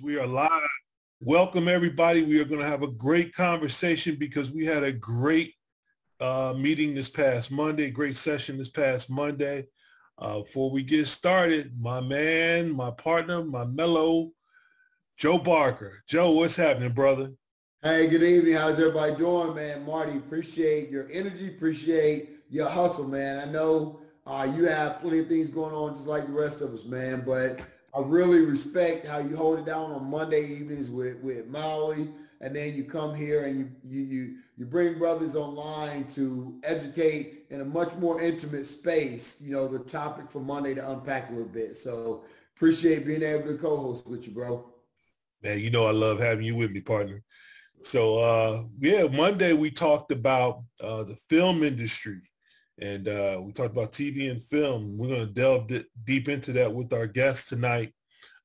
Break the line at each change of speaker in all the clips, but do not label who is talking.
We are live. Welcome everybody. We are going to have a great conversation because we had a great uh, meeting this past Monday, great session this past Monday. Uh, before we get started, my man, my partner, my mellow, Joe Barker. Joe, what's happening, brother?
Hey, good evening. How's everybody doing, man? Marty, appreciate your energy, appreciate your hustle, man. I know uh, you have plenty of things going on just like the rest of us, man, but I really respect how you hold it down on Monday evenings with, with Maui, and then you come here and you, you, you, you bring brothers online to educate in a much more intimate space, you know, the topic for Monday to unpack a little bit. So appreciate being able to co-host with you, bro.
Man, you know I love having you with me, partner. So uh, yeah, Monday we talked about uh, the film industry and uh, we talked about TV and film. We're going to delve d- deep into that with our guests tonight.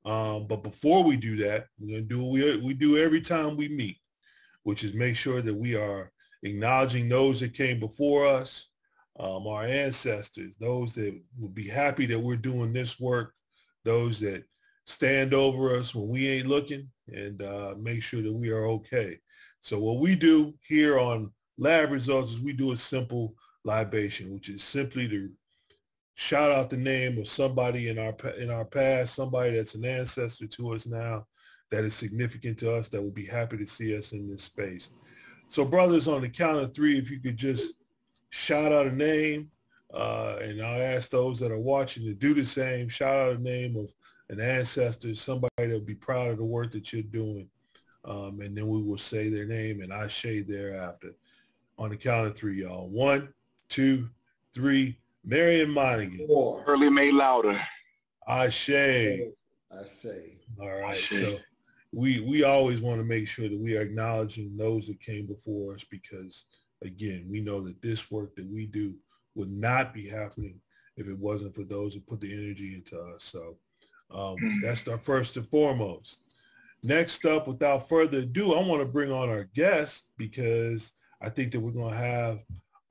Um, but before we do that, we're going to do what we, we do every time we meet, which is make sure that we are acknowledging those that came before us, um, our ancestors, those that would be happy that we're doing this work, those that stand over us when we ain't looking, and uh, make sure that we are okay. So what we do here on Lab Results is we do a simple libation, which is simply to shout out the name of somebody in our in our past, somebody that's an ancestor to us now, that is significant to us, that would be happy to see us in this space. So, brothers, on the count of three, if you could just shout out a name, uh, and I'll ask those that are watching to do the same. Shout out a name of an ancestor, somebody that'll be proud of the work that you're doing. Um, and then we will say their name and I shade thereafter. On the count of three, y'all. One, two, three. Marion Montague.
Four. Early May Louder.
I say.
I say.
All right. So we we always want to make sure that we are acknowledging those that came before us because again, we know that this work that we do would not be happening if it wasn't for those who put the energy into us. So um, mm. that's our first and foremost. Next up, without further ado, I want to bring on our guest because I think that we're going to have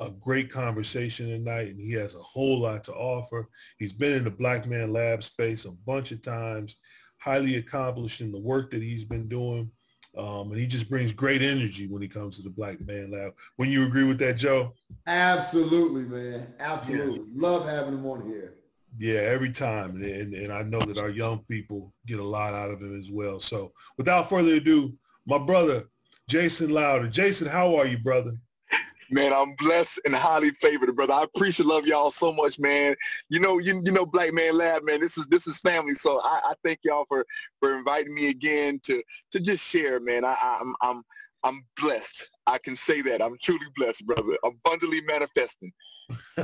a great conversation tonight and he has a whole lot to offer. He's been in the Black Man Lab space a bunch of times, highly accomplished in the work that he's been doing. Um, and he just brings great energy when he comes to the Black Man Lab. When you agree with that, Joe?
Absolutely, man. Absolutely. Yeah. Love having him on here.
Yeah, every time. And, and I know that our young people get a lot out of him as well. So without further ado, my brother, Jason Louder. Jason, how are you, brother?
Man, I'm blessed and highly favored, brother. I appreciate love y'all so much, man. You know, you you know, Black Man Lab, man. This is this is family. So I, I thank y'all for for inviting me again to to just share, man. I, I'm I'm I'm blessed. I can say that. I'm truly blessed, brother. Abundantly manifesting.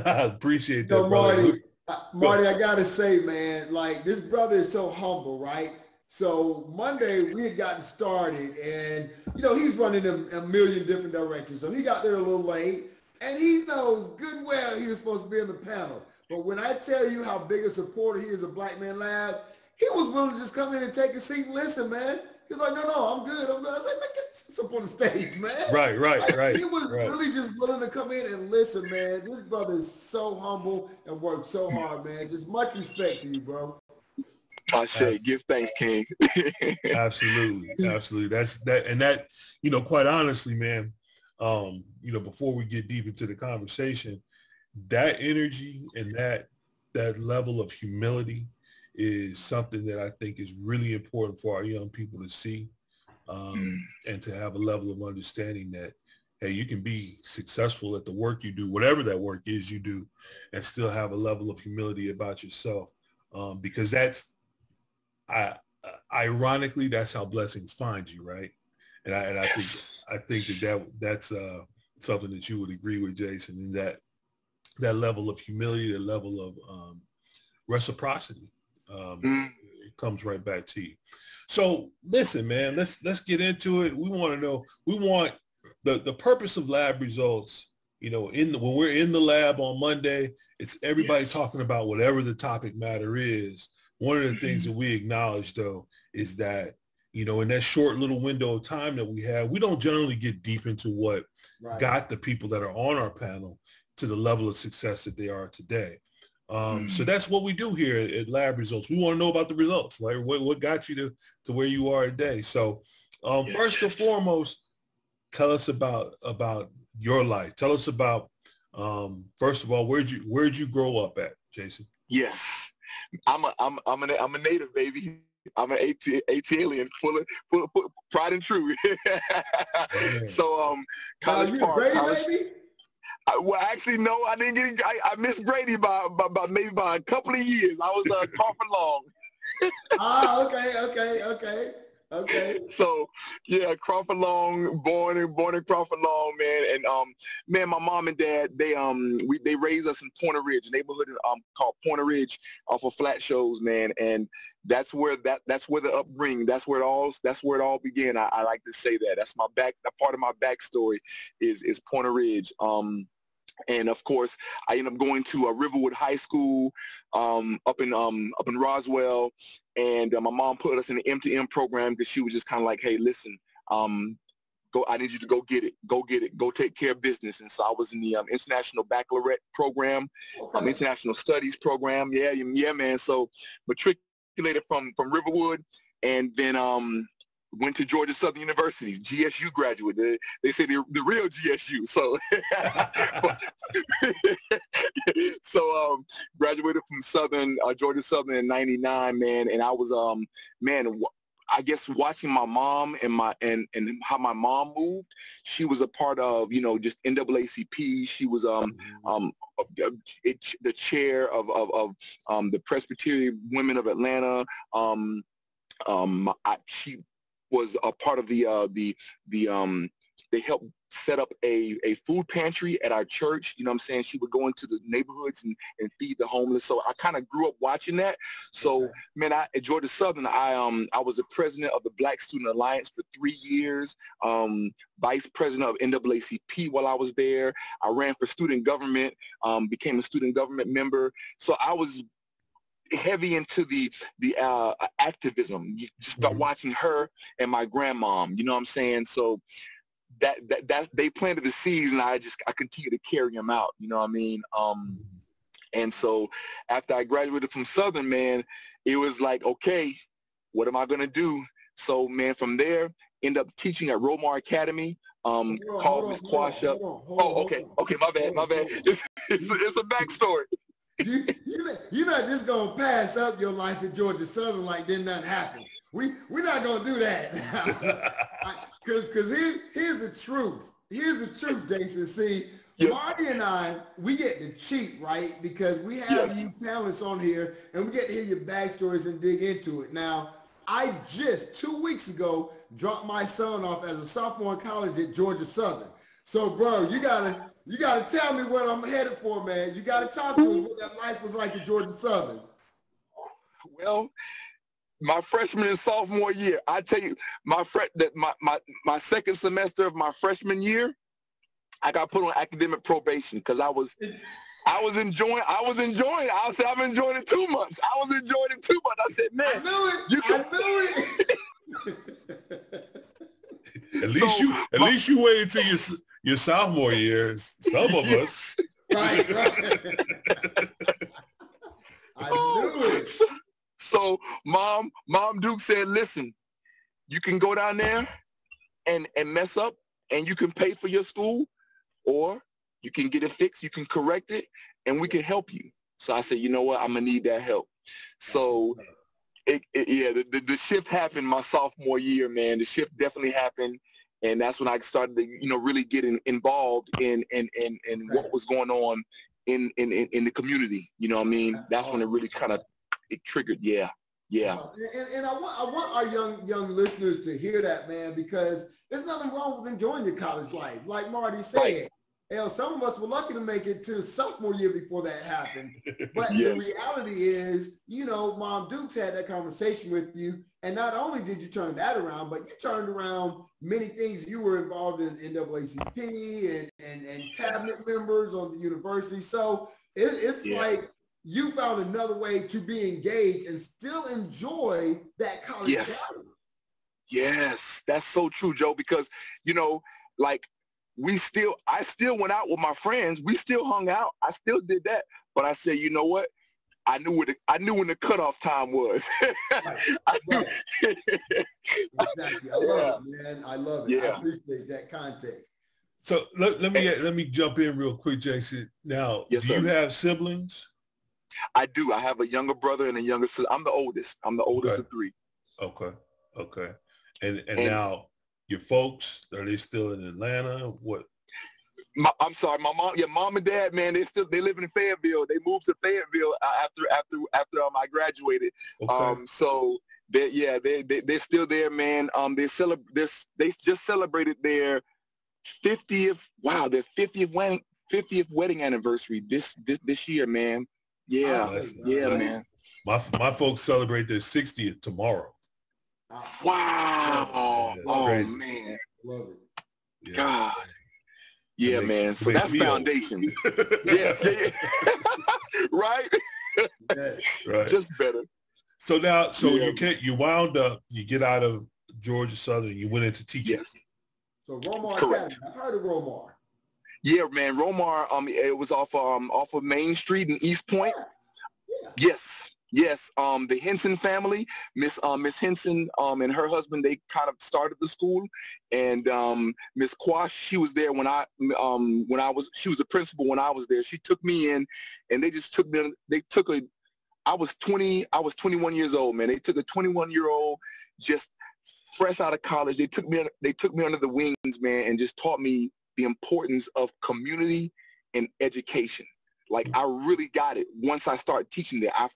I appreciate that,
so, Marty, uh, Marty, I gotta say, man, like this brother is so humble, right? So Monday we had gotten started and, you know, he's running a, a, million different directions. So he got there a little late and he knows good well he was supposed to be in the panel. But when I tell you how big a supporter he is of Black Man Lab, he was willing to just come in and take a seat and listen, man. He's like, no, no, I'm good. I'm good. I said, man, get up on the stage, man.
Right, right,
like,
right.
He was
right.
really just willing to come in and listen, man. This brother is so humble and worked so hard, man. Just much respect to you, bro.
I say, give thanks, King.
absolutely, absolutely. That's that, and that, you know, quite honestly, man. Um, you know, before we get deep into the conversation, that energy and that that level of humility is something that I think is really important for our young people to see, um, mm. and to have a level of understanding that hey, you can be successful at the work you do, whatever that work is you do, and still have a level of humility about yourself. Um, because that's I, ironically, that's how blessings find you, right? And I, and I yes. think I think that, that that's uh, something that you would agree with, Jason, in that that level of humility, the level of um, reciprocity, um, mm. it comes right back to you. So listen, man, let's let's get into it. We want to know. We want the the purpose of lab results. You know, in the, when we're in the lab on Monday, it's everybody yes. talking about whatever the topic matter is. One of the things that we acknowledge though is that, you know, in that short little window of time that we have, we don't generally get deep into what right. got the people that are on our panel to the level of success that they are today. Um, mm. So that's what we do here at, at, Lab Results. We want to know about the results, right? What, what got you to, to where you are today? So um, yes. first and foremost, tell us about about your life. Tell us about um, first of all, where'd you where'd you grow up at, Jason?
Yes, I'm a I'm I'm a I'm a native baby. I'm an AT, ATLian, full of, full, of, full of pride and true. so um,
college now, Park, college, baby?
I, well, actually, no, I didn't get. I, I missed Grady by, by, by, maybe by a couple of years. I was uh, Crawford Long.
ah, okay, okay, okay. Okay.
So yeah, Crawford Long, born in born in Crawford Long, man, and um, man, my mom and dad, they um, we they raised us in Pointer Ridge, neighborhood um called Pointer Ridge, off of Flat Shoals, man, and that's where that that's where the upbringing, that's where it all that's where it all began. I, I like to say that. That's my back. That part of my backstory is is Pointer Ridge. Um, and of course, I ended up going to a Riverwood High School um, up in um, up in Roswell, and uh, my mom put us in the M2M program because she was just kind of like, "Hey, listen, um, go. I need you to go get it, go get it, go take care of business." And so I was in the um, International Baccalaureate program, um. International Studies program. Yeah, yeah, man. So matriculated from from Riverwood, and then um, went to Georgia Southern University, GSU graduate. They, they say the, the real GSU. So, so um, graduated from Southern, uh, Georgia Southern in 99, man. And I was, um, man, I guess watching my mom and my and and how my mom moved, she was a part of you know just NAACP. She was um um it, the chair of of, of um, the Presbyterian Women of Atlanta. Um, um, I, she was a part of the uh, the the um they helped set up a, a food pantry at our church. You know what I'm saying? She would go into the neighborhoods and, and feed the homeless. So I kind of grew up watching that. So okay. man, I at Georgia Southern, I um I was the president of the Black Student Alliance for three years, um, vice president of NAACP while I was there. I ran for student government, um, became a student government member. So I was heavy into the the uh, activism. You just start mm-hmm. watching her and my grandmom. You know what I'm saying? So that that that they planted the seeds, and I just I continue to carry them out. You know what I mean? Um, and so after I graduated from Southern, man, it was like, okay, what am I gonna do? So man, from there, end up teaching at Romar Academy. Um, called Miss Quasha. Oh, okay, okay, my bad, my bad. It's, it's, it's a backstory
you, you, you're not just gonna pass up your life at Georgia Southern like did nothing happen. We we're not gonna do that because because here, here's the truth. Here's the truth, Jason. See, yes. Marty and I, we get to cheat, right? Because we have yes. you panelists on here and we get to hear your backstories and dig into it. Now, I just two weeks ago dropped my son off as a sophomore in college at Georgia Southern. So, bro, you gotta you got to tell me what I'm headed for, man. You got to talk to me what that life was like at Georgia Southern.
Well, my freshman and sophomore year, I tell you, my fre- that my, my my second semester of my freshman year, I got put on academic probation because I was I was enjoying I was enjoying it. I said I'm enjoying it too much. I was enjoying it too much. I said, man, I
knew it. You can, I
knew it. at least so, you at my, least you waited till you your sophomore years, Some of us.
right, right. I knew it.
Oh, so, so, mom, mom Duke said, listen, you can go down there and, and mess up and you can pay for your school or you can get it fixed, you can correct it, and we can help you. So I said, you know what, I'm gonna need that help. So it, it, yeah, the, the, the shift happened my sophomore year, man. The shift definitely happened and that's when I started to you know really getting involved in in in, in what was going on in, in in the community. You know what I mean? That's when it really kind of it triggered. Yeah, yeah.
And, and I want I want our young young listeners to hear that, man, because there's nothing wrong with enjoying your college life. Like Marty said, right. Hell, some of us were lucky to make it to sophomore year before that happened. But yes. the reality is, you know, Mom Dukes had that conversation with you. And not only did you turn that around, but you turned around many things. You were involved in NAACP and, and, and cabinet members on the university. So it, it's yeah. like you found another way to be engaged and still enjoy that college
yes. Yes, that's so true, Joe, because, you know, like we still, I still went out with my friends. We still hung out. I still did that. But I said, you know what? I knew what the, I knew when the cutoff time was.
right. Right. exactly. I love yeah. it, man. I love it. Yeah. I appreciate that context.
So let, let me let me jump in real quick, Jason. Now, yes, do sir. you have siblings?
I do. I have a younger brother and a younger sister. I'm the oldest. I'm the oldest okay. of three.
Okay. Okay. And, and, and now your folks are they still in Atlanta? What?
My, I'm sorry, my mom. Yeah, mom and dad, man, they still they live in Fayetteville. They moved to Fayetteville after after after um, I graduated. Okay. Um, so they yeah they, they they're still there, man. Um, they celebrate they just celebrated their 50th wow their 50th wedding 50th wedding anniversary this this this year, man. Yeah, oh, yeah, man.
My my folks celebrate their 60th tomorrow.
Wow! Yeah, oh crazy. man, love it. Yeah. God. Yeah, makes, man. So that's foundation. yeah, yeah. right? right. Just better.
So now, so yeah. you can't, you wound up, you get out of Georgia Southern, you went into teaching.
Yes.
So Romar Correct. Academy. I've heard of Romar.
Yeah, man. Romar, um, it was off um off of Main Street in East Point. Yeah. Yes. Yes, um, the Henson family, Miss uh, Miss Henson um, and her husband, they kind of started the school, and um, Miss Quash, she was there when I um, when I was she was the principal when I was there. She took me in, and they just took me. They took a. I was 20. I was 21 years old, man. They took a 21 year old, just fresh out of college. They took me. They took me under the wings, man, and just taught me the importance of community and education. Like I really got it once I started teaching there. I,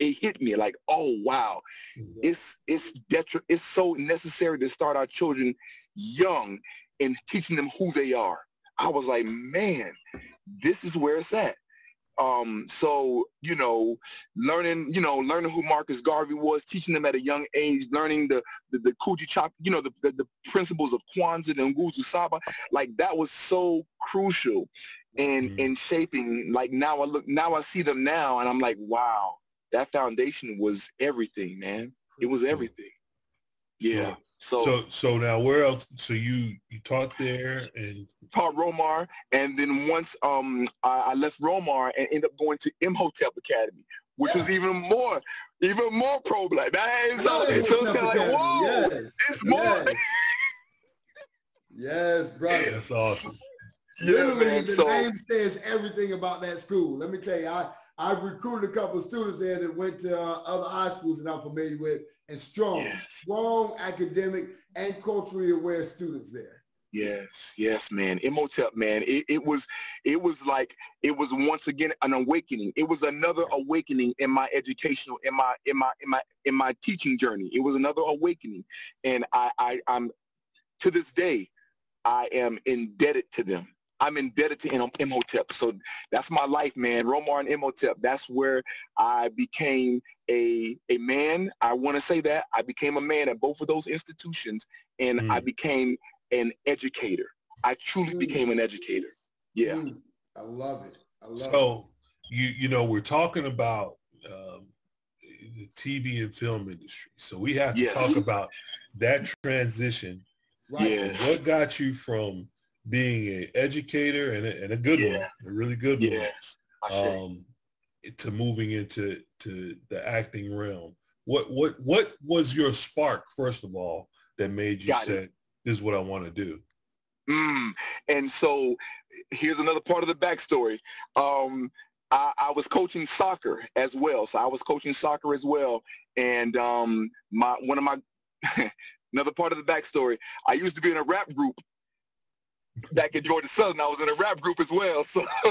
it hit me like, oh wow, mm-hmm. it's it's detri- it's so necessary to start our children young and teaching them who they are. I was like, man, this is where it's at. Um, so you know, learning, you know, learning who Marcus Garvey was, teaching them at a young age, learning the the, the Kujichagulia, you know, the, the, the principles of Kwanzaa and Nguzo Saba, like that was so crucial in mm-hmm. in shaping. Like now I look, now I see them now, and I'm like, wow, that foundation was everything, man. It was everything. Yeah.
So, so, so now where else? So you you taught there and
taught Romar, and then once um I, I left Romar and ended up going to Imhotep Academy, which yeah. was even more even more pro black. That is so, so it's kind of like whoa, yes. it's more. Yes,
yes brother.
That's awesome.
Yeah, Literally, man. the so, name says everything about that school. Let me tell you, I I've recruited a couple of students there that went to uh, other high schools that I'm familiar with, and strong, yes. strong academic and culturally aware students there.
Yes, yes, man. Imhotep, man. It, it was, it was like, it was once again an awakening. It was another awakening in my educational, in my, in my, in my, in my teaching journey. It was another awakening, and I, I, I'm, to this day, I am indebted to them. I'm indebted to Imhotep. So that's my life, man. Romar and Imhotep. That's where I became a a man. I want to say that I became a man at both of those institutions, and mm. I became an educator. I truly mm. became an educator. Yeah, mm.
I love it. I love
so it. you you know we're talking about um, the TV and film industry, so we have to yes. talk about that transition.
Right. Yes.
What got you from being an educator and a, and a good yeah. one, a really good
yeah.
one, um, to moving into to the acting realm. What what what was your spark first of all that made you Got say, it. "This is what I want to do"?
Mm. And so, here's another part of the backstory. Um, I, I, was coaching soccer as well, so I was coaching soccer as well, and um, my one of my another part of the backstory. I used to be in a rap group back in Georgia Southern. I was in a rap group as well. So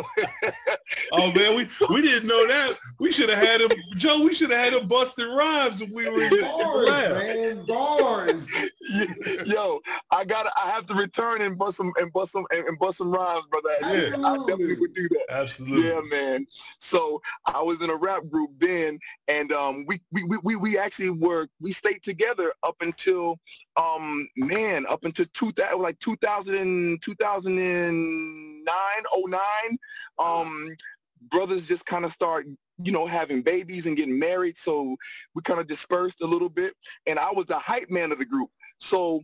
Oh man, we we didn't know that. We should have had him Joe, we should have had him busting rhymes when we were in
bars, man. Bars.
Yo, I gotta I have to return and bust some and bust some and, and bust some rhymes, brother. Yeah. I definitely would do that.
Absolutely.
Yeah, man. So I was in a rap group then and um we we we, we actually were we stayed together up until um man up until 2000 like 2000 2009 09 um brothers just kind of start you know having babies and getting married so we kind of dispersed a little bit and i was the hype man of the group so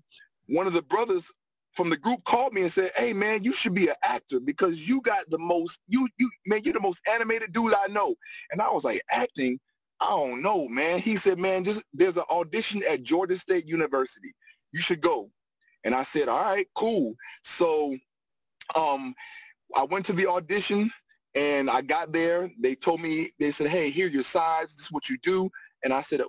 one of the brothers from the group called me and said, "Hey man, you should be an actor because you got the most you you man, you're the most animated dude I know." And I was like, "Acting? I don't know, man." He said, "Man, just there's an audition at Georgia State University. You should go." And I said, "All right, cool." So, um, I went to the audition and I got there. They told me they said, "Hey, here your sides. This is what you do." And I said,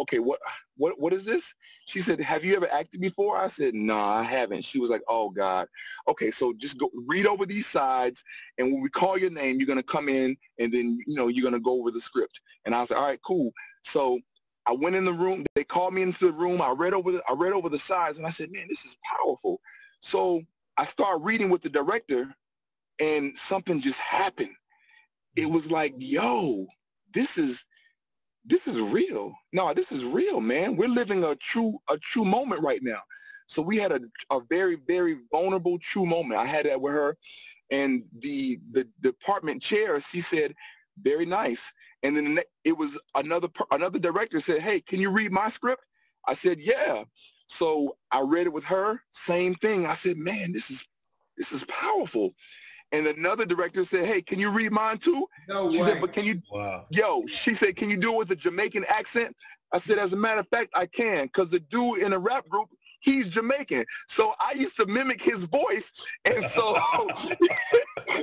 okay, what, what, what is this? She said, have you ever acted before? I said, no, nah, I haven't. She was like, oh God. Okay, so just go read over these sides. And when we call your name, you're going to come in and then, you know, you're going to go over the script. And I was like, all right, cool. So I went in the room. They called me into the room. I read over the, I read over the sides and I said, man, this is powerful. So I started reading with the director and something just happened. It was like, yo, this is, this is real. No, this is real, man. We're living a true a true moment right now. So we had a, a very, very vulnerable, true moment. I had that with her. And the the department chair, she said, very nice. And then it was another another director said, hey, can you read my script? I said, yeah. So I read it with her. Same thing. I said, man, this is this is powerful. And another director said, "Hey, can you read mine too?"
No
she
way.
said, "But can you?" Wow. Yo, she said, "Can you do it with a Jamaican accent?" I said, "As a matter of fact, I can, because the dude in a rap group, he's Jamaican. So I used to mimic his voice, and so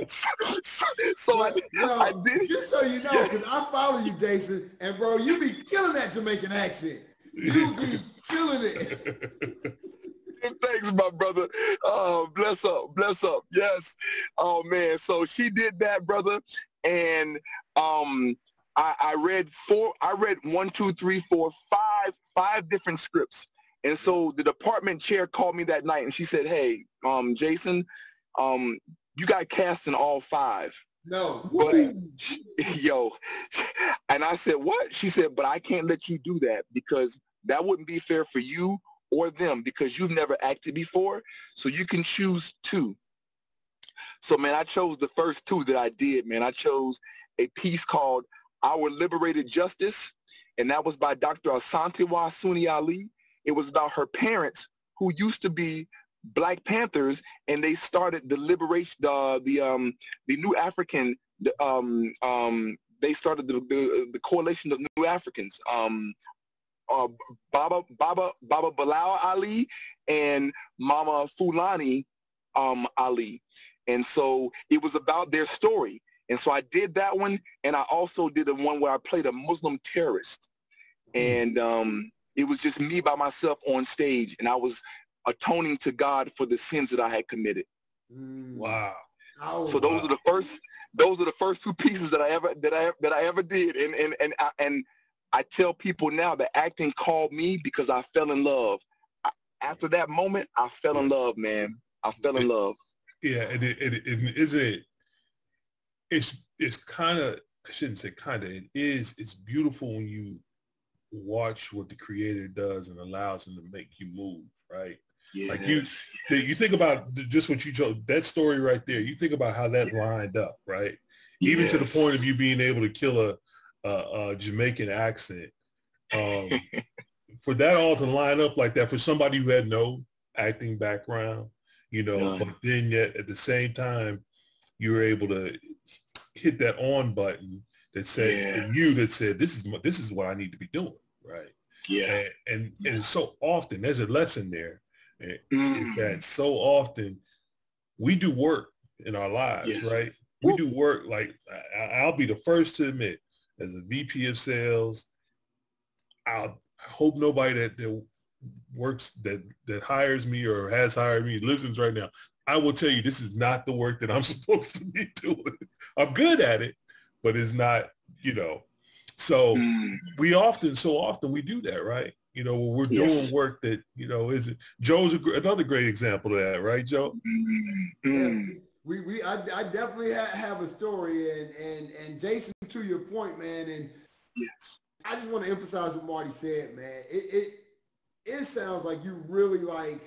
so, so, so I,
I, did. Just so you know, because I follow you, Jason, and bro, you be killing that Jamaican accent. You be killing it.
Thanks, my brother. Oh, bless up, bless up. Yes. Oh man. So she did that, brother, and um, I, I read four. I read one, two, three, four, five, five different scripts. And so the department chair called me that night, and she said, "Hey, um, Jason, um, you got cast in all five.
No.
But yo, and I said, what? She said, but I can't let you do that because that wouldn't be fair for you or them because you've never acted before. So you can choose two. So man, I chose the first two that I did, man. I chose a piece called Our Liberated Justice, and that was by Dr. Asantewa Sunni-Ali. It was about her parents who used to be Black Panthers, and they started the liberation, the the um the New African, the, um um they started the, the the coalition of New Africans. Um, uh, Baba Baba Baba Bilal Ali and Mama Fulani um, Ali, and so it was about their story. And so I did that one, and I also did the one where I played a Muslim terrorist, hmm. and um, it was just me by myself on stage, and I was atoning to God for the sins that I had committed.
Hmm. Wow.
Oh, so those wow. are the first those are the first two pieces that I ever that I that I ever did and and and and I tell people now that acting called me because I fell in love. After that moment, I fell in love, man. I fell in love.
Yeah, and it, it, it isn't. It's it's kind of I shouldn't say kind of. It is. It's beautiful when you watch what the creator does and allows him to make you move, right? Like you, you think about just what you chose. That story right there. You think about how that lined up, right? Even yes. to the point of you being able to kill a uh, Jamaican accent. Um, for that all to line up like that for somebody who had no acting background, you know, but then yet at the same time, you were able to hit that on button that said yeah. you that said this is this is what I need to be doing, right?
Yeah,
and and, yeah. and so often there's a lesson there. Mm. Is that so often we do work in our lives, yes. right? We do work like I, will be the first to admit as a VP of sales. i hope nobody that, that works that that hires me or has hired me listens right now. I will tell you this is not the work that I'm supposed to be doing. I'm good at it, but it's not, you know. So mm. we often, so often we do that, right? You know, we're doing yes. work that, you know, is it Joe's a, another great example of that, right, Joe?
Mm we we I, I definitely have a story and and and Jason to your point, man, and
yes,
I just want to emphasize what Marty said, man. It it it sounds like you really like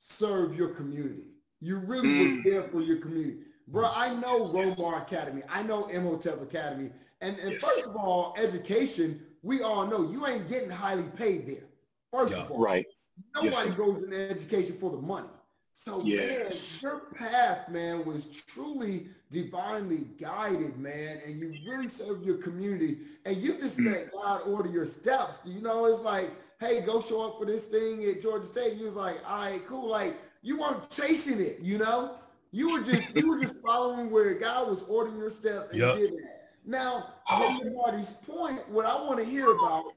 serve your community. You really mm. were there for your community. Bro, I know Romar Academy. I know Imhotep Academy. And, and yes. first of all, education, we all know you ain't getting highly paid there. First yeah, of all.
Right.
Nobody yes, goes into education for the money. So yes. man, your path, man, was truly divinely guided, man, and you really served your community, and you just mm. let God order your steps. You know, it's like, hey, go show up for this thing at Georgia State. And you was like, all right, cool. Like you weren't chasing it, you know. You were just you were just following where God was ordering your steps, and yep. you did that. Now, to Marty's point, what I want to hear about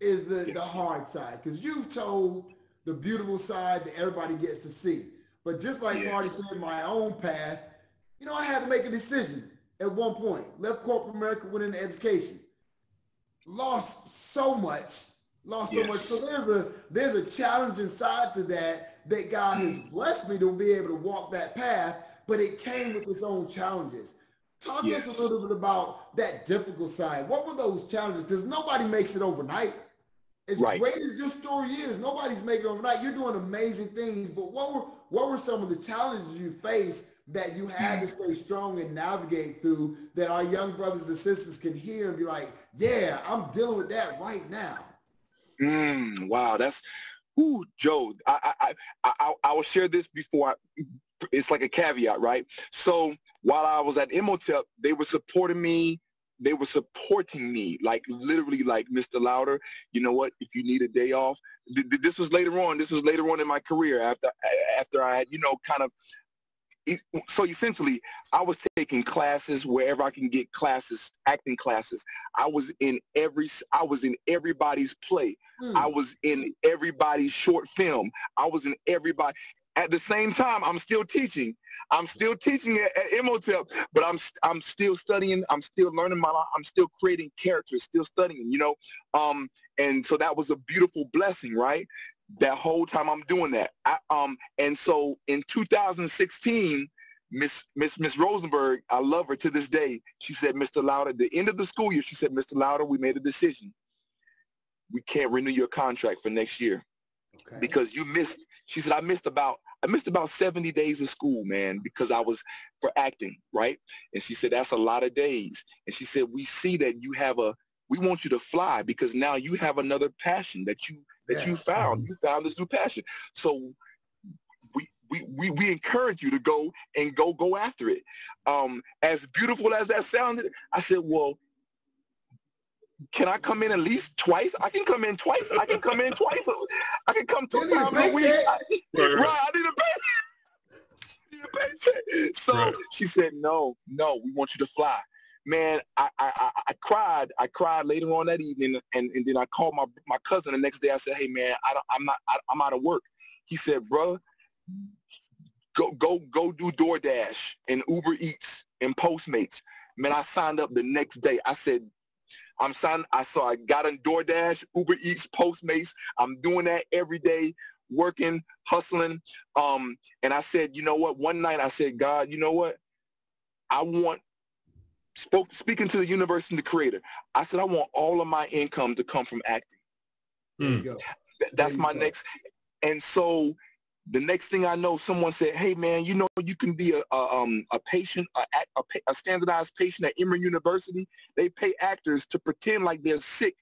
is the, yes. the hard side, because you've told the beautiful side that everybody gets to see. But just like yes. Marty said, my own path, you know, I had to make a decision at one point. Left corporate America, went into education. Lost so much, lost yes. so much. So there's a there's a challenging side to that that God has mm. blessed me to be able to walk that path, but it came with its own challenges. Talk yes. to us a little bit about that difficult side. What were those challenges? Because nobody makes it overnight. As right. great as your story is, nobody's making it overnight. You're doing amazing things, but what were what were some of the challenges you faced that you had to stay strong and navigate through that our young brothers and sisters can hear and be like, yeah, I'm dealing with that right now.
Mm, wow, that's Ooh, Joe, I, I, I, I, will share this before I, it's like a caveat, right? So while I was at Imhotep, they were supporting me. They were supporting me, like literally, like Mr. Louder. You know what? If you need a day off, this was later on. This was later on in my career after after I had, you know, kind of so essentially i was taking classes wherever i can get classes acting classes i was in every i was in everybody's play hmm. i was in everybody's short film i was in everybody at the same time i'm still teaching i'm still teaching at, at but i'm i'm still studying i'm still learning my i'm still creating characters still studying you know um and so that was a beautiful blessing right that whole time I'm doing that. I, um, and so in 2016, Miss Miss Miss Rosenberg, I love her to this day. She said, Mr. Louder, at the end of the school year, she said, Mr. Louder, we made a decision. We can't renew your contract for next year okay. because you missed. She said, I missed about I missed about 70 days of school, man, because I was for acting, right? And she said, that's a lot of days. And she said, we see that you have a, we want you to fly because now you have another passion that you that yes. you found. You found this new passion. So we, we, we, we encourage you to go and go go after it. Um, as beautiful as that sounded, I said, well, can I come in at least twice? I can come in twice. I can come in twice. I can come two times a week. I, right, I need a paycheck. So right. she said, no, no, we want you to fly man, I, I, I cried. I cried later on that evening, and, and then I called my my cousin the next day. I said, hey man, I don't, I'm not, I, I'm out of work. He said, bro, go go go do DoorDash and Uber Eats and Postmates. Man, I signed up the next day. I said, I'm signed. I saw I got on DoorDash, Uber Eats, Postmates. I'm doing that every day, working, hustling. Um, and I said, you know what? One night I said, God, you know what? I want spoke speaking to the universe and the creator. I said I want all of my income to come from acting. Mm. That's my go. next. And so the next thing I know, someone said, "Hey man, you know you can be a, a um a patient, a, a, a standardized patient at Emory University. They pay actors to pretend like they're sick."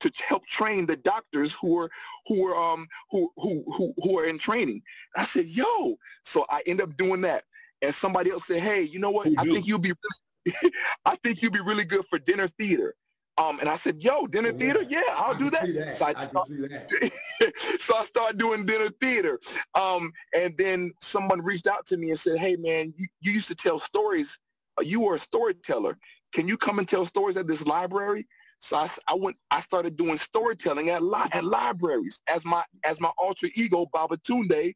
to help train the doctors who are who are um who who who, who are in training. I said, "Yo!" So I end up doing that, and somebody else said, "Hey, you know what? I think you'll be I think you'd be really good for dinner theater. Um, and I said, yo, dinner oh, theater? Yeah, I'll do that. that. So I, I start, so I started doing dinner theater. Um, and then someone reached out to me and said, hey, man, you, you used to tell stories. Uh, you were a storyteller. Can you come and tell stories at this library? So I, I went. I started doing storytelling at li- at libraries as my as my alter ego Babatunde,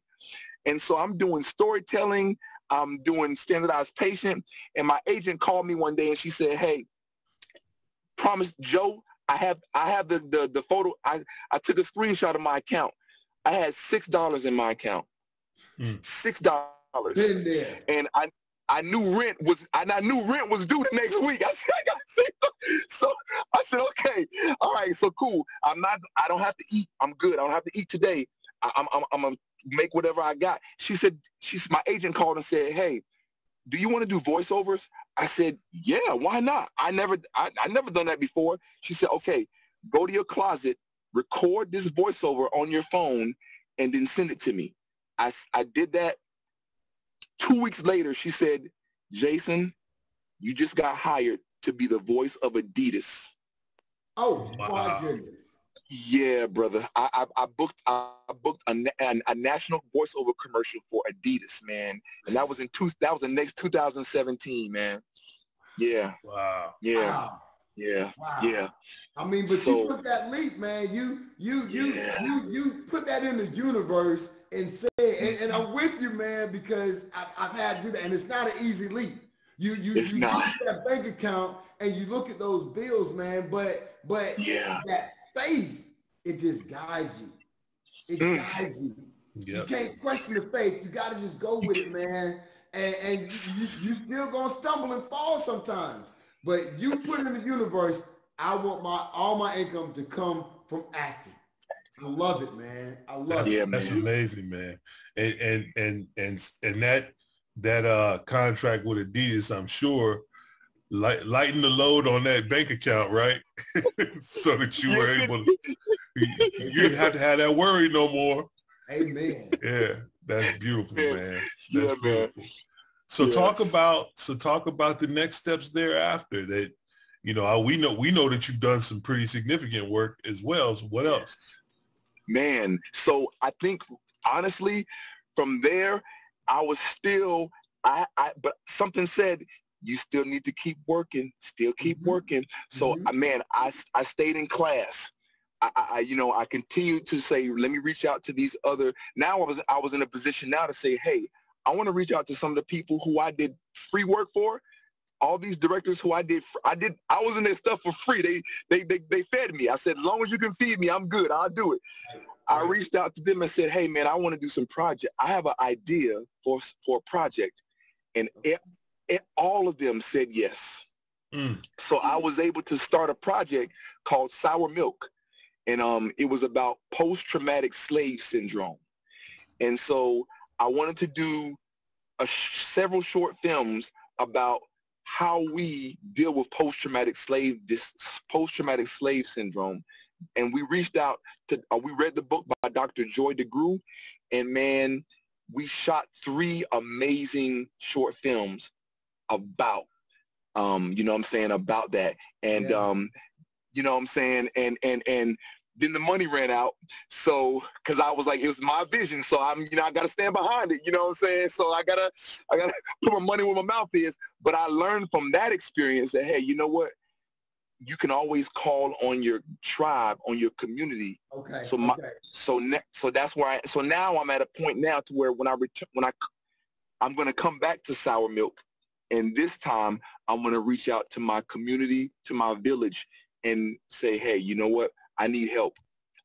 and so I'm doing storytelling. I'm doing standardized patient. And my agent called me one day and she said, hey, promise Joe, I have I have the, the, the photo. I, I took a screenshot of my account. I had six dollars in my account. Mm. Six dollars. And I I knew rent was and I knew rent was due the next week. I said I got six. So I said, okay, all right, so cool. I'm not I don't have to eat. I'm good. I don't have to eat today. I, I'm I'm I'm gonna make whatever I got. She said, she's my agent called and said, hey, do you want to do voiceovers? I said, yeah, why not? I never, I, I never done that before. She said, okay, go to your closet, record this voiceover on your phone, and then send it to me. I, I did that two weeks later, she said, Jason, you just got hired to be the voice of Adidas.
Oh wow. my goodness.
Yeah, brother. I, I, I booked I booked a, a, a, national voiceover commercial for Adidas, man, and that was in two. That was the next 2017, man. Yeah.
Wow.
Yeah. Wow. Yeah. Wow. Yeah.
I mean, but so, you took that leap, man. You you you yeah. you you put that in the universe and say, and, and I'm with you, man, because I, I've had to do that, and it's not an easy leap. You you it's you not. look at that bank account and you look at those bills, man. But but
yeah.
that faith, it just guides you. It mm. guides you. Yep. You can't question the faith. You got to just go with it, man. And, and you, you, you still gonna stumble and fall sometimes. But you put in the universe, I want my all my income to come from acting. I love it, man. I love
that's,
it.
Yeah, that's amazing, man. And and and and and that that uh contract with Adidas, I'm sure, light, lighten the load on that bank account, right? so that you were able to, you, didn't have to have that worry no more.
Amen.
Yeah, that's beautiful, man. That's yeah, beautiful. Man. So yeah. talk about so talk about the next steps thereafter. That you know, we know we know that you've done some pretty significant work as well. So what else?
Man, so I think honestly, from there, I was still I, I but something said you still need to keep working, still keep mm-hmm. working. So mm-hmm. man, I, I stayed in class. I, I, you know, I continued to say, let me reach out to these other. Now I was, I was in a position now to say, hey, I want to reach out to some of the people who I did free work for. All these directors who I did, I did, I was in their stuff for free. They, they, they, they fed me. I said, as long as you can feed me, I'm good. I'll do it. I reached out to them and said, hey man, I want to do some project. I have an idea for for a project, and all of them said yes. Mm. So I was able to start a project called Sour Milk, and um, it was about post-traumatic slave syndrome. And so I wanted to do a sh- several short films about how we deal with post-traumatic slave this post-traumatic slave syndrome and we reached out to uh, we read the book by dr joy DeGruy and man we shot three amazing short films about um you know what i'm saying about that and yeah. um you know what i'm saying and and and then the money ran out so because i was like it was my vision so i'm you know i gotta stand behind it you know what i'm saying so i gotta i gotta put my money where my mouth is but i learned from that experience that hey you know what you can always call on your tribe, on your community.
Okay.
So my, okay. so ne- so that's where I, so now I'm at a point now to where when I return, when I, I'm going to come back to Sour Milk, and this time I'm going to reach out to my community, to my village, and say, hey, you know what? I need help.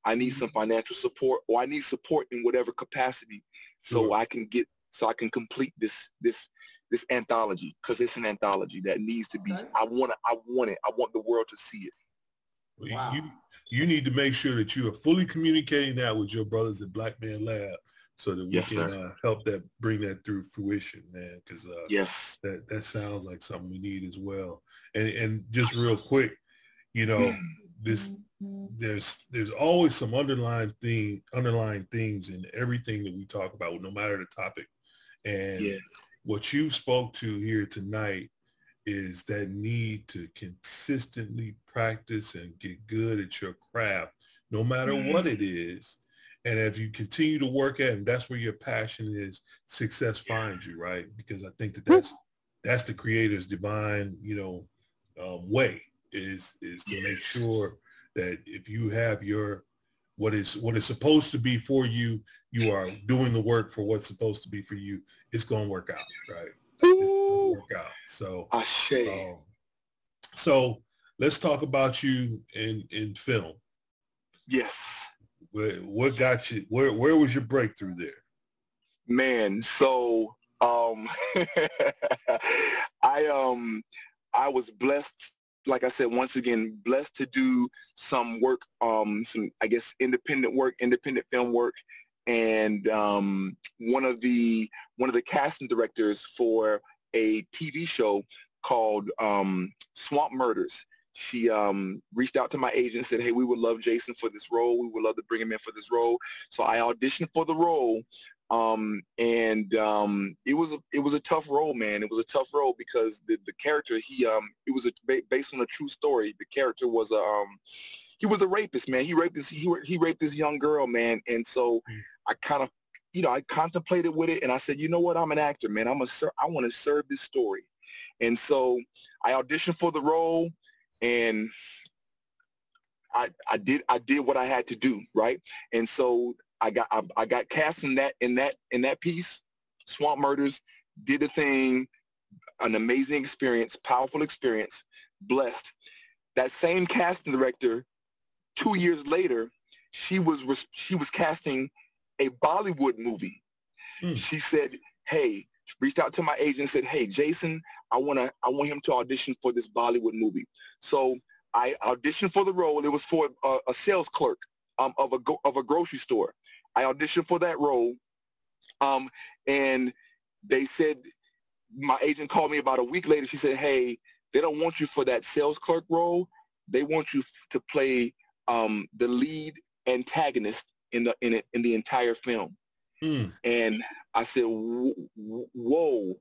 I need some financial support, or I need support in whatever capacity, so sure. I can get, so I can complete this this this anthology because it's an anthology that needs to be. Okay. I want it. I want it. I want the world to see it.
wow. You you need to make sure that you are fully communicating that with your brothers at Black Man Lab so that we yes, can uh, help that bring that through fruition, man. Because uh,
yes,
that that sounds like something we need as well. And and just real quick, you know, this there's there's always some underlying thing underlying things in everything that we talk about, no matter the topic. And yes what you spoke to here tonight is that need to consistently practice and get good at your craft, no matter mm-hmm. what it is. And if you continue to work at and that's where your passion is, success finds you, right? Because I think that that's that's the creator's divine, you know, um, way is is to make sure that if you have your what is what is supposed to be for you, you are doing the work for what's supposed to be for you. It's going to work out, right? It's work out. So, um, so let's talk about you in in film.
Yes.
What got you? Where where was your breakthrough there?
Man, so um, I um I was blessed like I said, once again, blessed to do some work, um, some, I guess, independent work, independent film work. And um, one of the one of the casting directors for a TV show called um, Swamp Murders. She um, reached out to my agent and said, hey, we would love Jason for this role. We would love to bring him in for this role. So I auditioned for the role. Um, and um, it was a, it was a tough role, man. It was a tough role because the, the character he um it was a, based on a true story. The character was a um he was a rapist, man. He raped this he he raped this young girl, man. And so. I kind of you know I contemplated with it, and I said, you know what, I'm an actor, man. I'm a I want to serve this story, and so I auditioned for the role, and I, I did I did what I had to do, right? And so I got I, I got cast in that in that in that piece, Swamp Murders, did the thing, an amazing experience, powerful experience, blessed. That same casting director, two years later, she was she was casting a Bollywood movie. Mm. She said, "Hey," reached out to my agent and said, "Hey, Jason, I wanna I want him to audition for this Bollywood movie." So I auditioned for the role. It was for a, a sales clerk um, of a of a grocery store. I auditioned for that role, um, and they said my agent called me about a week later. She said, "Hey, they don't want you for that sales clerk role. They want you to play um, the lead antagonist in the in, it, in the entire film." Mm. And I said, whoa,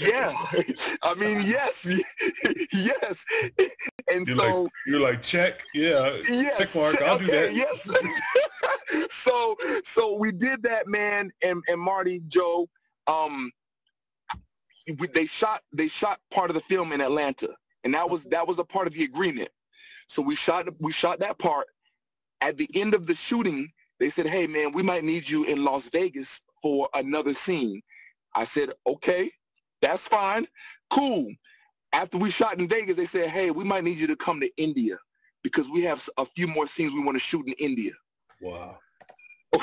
yeah. I mean, yes, yes. And
you're
so
like, you're like, check, yeah,
yes,
check mark, I'll okay, do that.
Yes. so, so we did that, man. And and Marty, Joe, um, we, they shot they shot part of the film in Atlanta, and that was that was a part of the agreement. So we shot we shot that part. At the end of the shooting, they said, hey, man, we might need you in Las Vegas for another scene. I said, okay, that's fine. Cool. After we shot in Vegas, they said, hey, we might need you to come to India because we have a few more scenes we want to shoot in India.
Wow.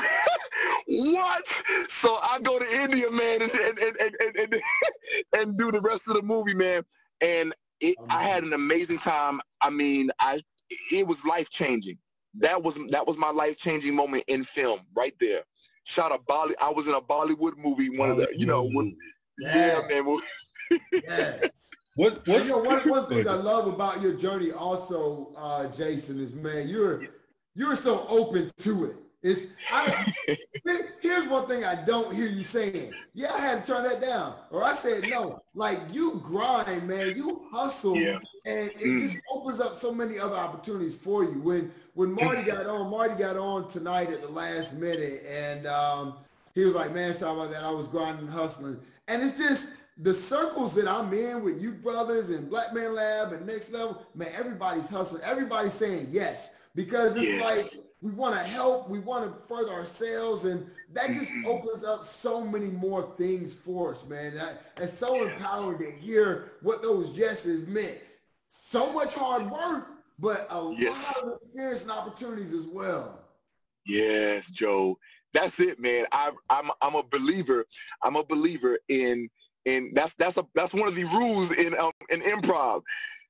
what? So I go to India, man, and and, and, and, and, and do the rest of the movie, man. And it, I had an amazing time. I mean, I it was life changing that was that was my life changing moment in film right there. Shot a Bolly. I was in a Bollywood movie. One of the, you know, with, yeah, man.
yes. What, what's, you know, one, one thing I love about your journey also, uh, Jason, is man, you're you're so open to it. It's I, here's one thing I don't hear you saying. Yeah, I had to turn that down, or I said no. Like you grind, man. You hustle, yeah. and it mm. just opens up so many other opportunities for you. When when Marty got on, Marty got on tonight at the last minute, and um, he was like, "Man, sorry about that. I was grinding, hustling." And it's just the circles that I'm in with you brothers and Black Man Lab and Next Level. Man, everybody's hustling. Everybody's saying yes because it's yes. like we want to help, we want to further ourselves, and that just mm-hmm. opens up so many more things for us, man. it's so empowering to hear what those yeses meant. So much hard work, but a yes. lot of experience and opportunities as well.
Yes, Joe. That's it, man. I, I'm I'm a believer. I'm a believer in in that's that's a that's one of the rules in um, in improv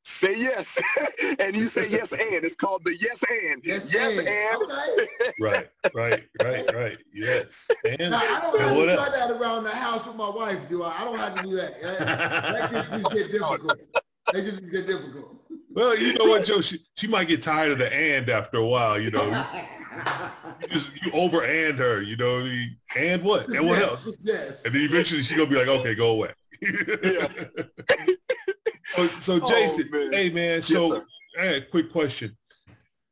say yes. and you say yes and. It's called the yes and.
Yes, yes and. and.
Okay. right, right, right, right. Yes. And,
now, I don't have to do that around the house with my wife, do I? I don't have to do that. That, that just get difficult. That can just get difficult.
Well, you know what, Joe? She, she might get tired of the and after a while, you know. You, just you over and her, you know. And what? And what
yes,
else?
Yes.
And then eventually she's gonna be like, okay, go away. yeah. So, so oh, Jason, man. hey man, so yes, hey, quick question.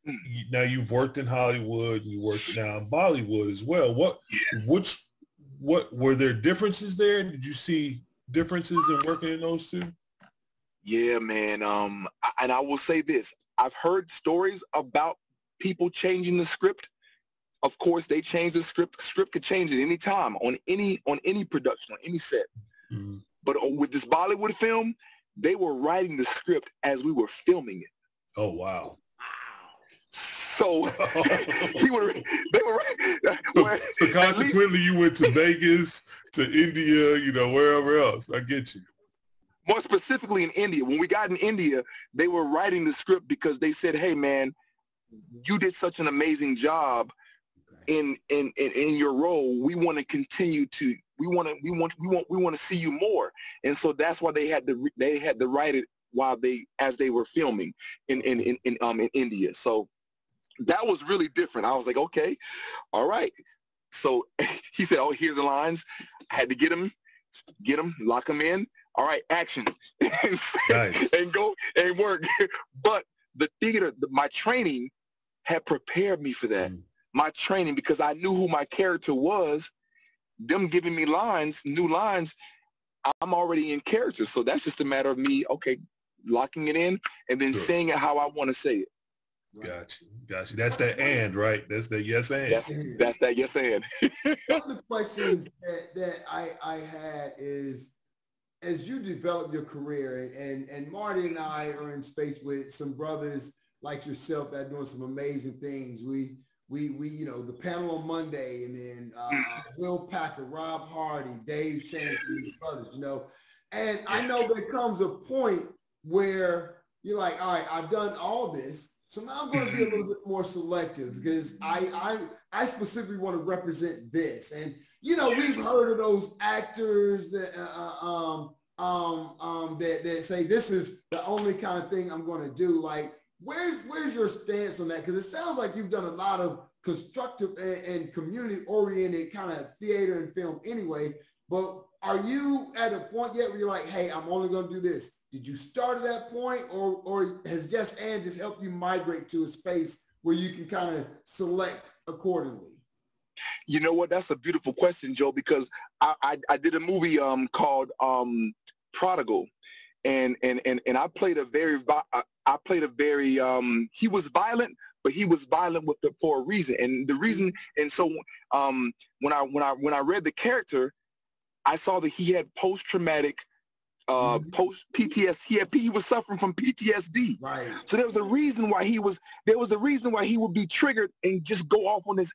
Hmm. Now you've worked in Hollywood, you worked now in Bollywood as well. What, which, what were there differences there? Did you see differences in working in those two?
Yeah, man. Um, and I will say this: I've heard stories about people changing the script. Of course, they change the script. Script could change at any time on any on any production on any set. Mm-hmm. But with this Bollywood film, they were writing the script as we were filming it.
Oh wow.
So he would. They were.
So, so consequently, least, you went to Vegas, to India, you know, wherever else. I get you.
More specifically in India, when we got in India, they were writing the script because they said, "Hey, man, you did such an amazing job in in in, in your role. We want to continue to we want to we want we want we want to see you more and so that's why they had to they had to write it while they as they were filming in in in, in um in India so that was really different I was like okay all right so he said, "Oh, here's the lines." I had to get him, get him, lock him in. All right, action, nice. and go and work. but the theater, the, my training had prepared me for that. Mm. My training because I knew who my character was. Them giving me lines, new lines, I'm already in character. So that's just a matter of me, okay, locking it in and then sure. saying it how I want to say it.
Right. Gotcha. Gotcha. That's that and, right? That's the yes and.
That's, that's that yes and.
One of the questions that, that I, I had is as you develop your career and, and Marty and I are in space with some brothers like yourself that are doing some amazing things. We we we you know the panel on Monday and then uh, Will Packer, Rob Hardy, Dave Shanty, brothers, you know. And I know there comes a point where you're like, all right, I've done all this. So now I'm going to be a little bit more selective because I, I, I specifically want to represent this. And, you know, we've heard of those actors that, uh, uh, um, um, um, that, that say this is the only kind of thing I'm going to do. Like, where's, where's your stance on that? Because it sounds like you've done a lot of constructive and, and community oriented kind of theater and film anyway. But are you at a point yet where you're like, hey, I'm only going to do this? Did you start at that point or, or has Yes and just helped you migrate to a space where you can kind of select accordingly?
You know what? That's a beautiful question, Joe, because I, I, I did a movie um, called um, Prodigal. And, and, and, and I played a very, I played a very, um, he was violent, but he was violent with the, for a reason. And the reason, and so um, when I, when I, when I read the character, I saw that he had post-traumatic uh, mm-hmm. post PTSD. He, had, he was suffering from PTSD.
Right.
So there was a reason why he was. There was a reason why he would be triggered and just go off on this,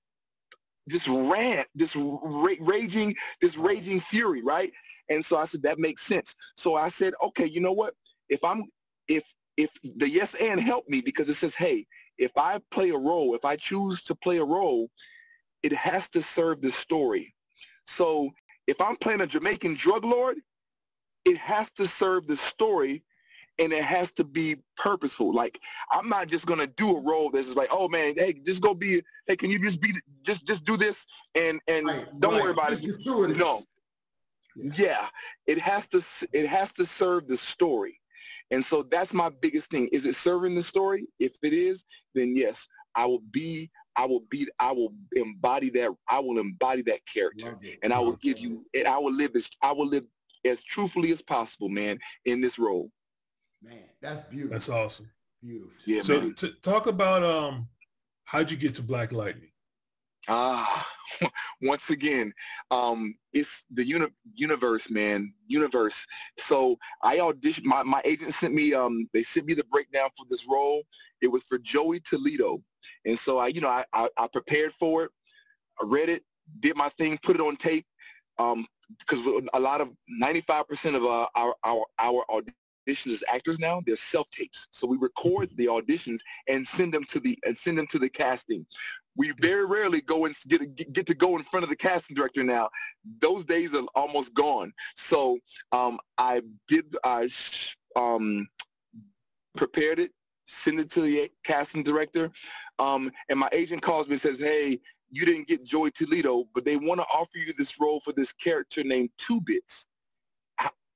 this rant, this ra- raging, this raging fury, right? And so I said that makes sense. So I said, okay, you know what? If I'm, if if the yes and help me because it says, hey, if I play a role, if I choose to play a role, it has to serve the story. So if I'm playing a Jamaican drug lord, it has to serve the story and it has to be purposeful. Like I'm not just gonna do a role that's just like, oh man, hey, just go be, hey, can you just be, just just do this and and right, don't right. worry about just it. No, yeah. yeah, it has to it has to serve the story, and so that's my biggest thing. Is it serving the story? If it is, then yes, I will be. I will be. I will embody that. I will embody that character, and I will give you. And I will live as I will live as truthfully as possible, man, in this role.
Man, that's beautiful.
That's awesome.
Beautiful.
Yeah. So t- talk about um, how'd you get to Black Lightning?
Ah, once again, um, it's the uni- universe, man, universe. So I auditioned. My, my agent sent me. Um, they sent me the breakdown for this role. It was for Joey Toledo, and so I, you know, I, I, I prepared for it. I read it, did my thing, put it on tape. Um, because a lot of 95% of uh, our, our, our auditions as actors now, they're self-tapes. So we record the auditions and send them to the and send them to the casting. We very rarely go and get get to go in front of the casting director now. Those days are almost gone. So um, I did I um, prepared it, send it to the casting director, um, and my agent calls me and says, "Hey, you didn't get Joey Toledo, but they want to offer you this role for this character named Two Bits.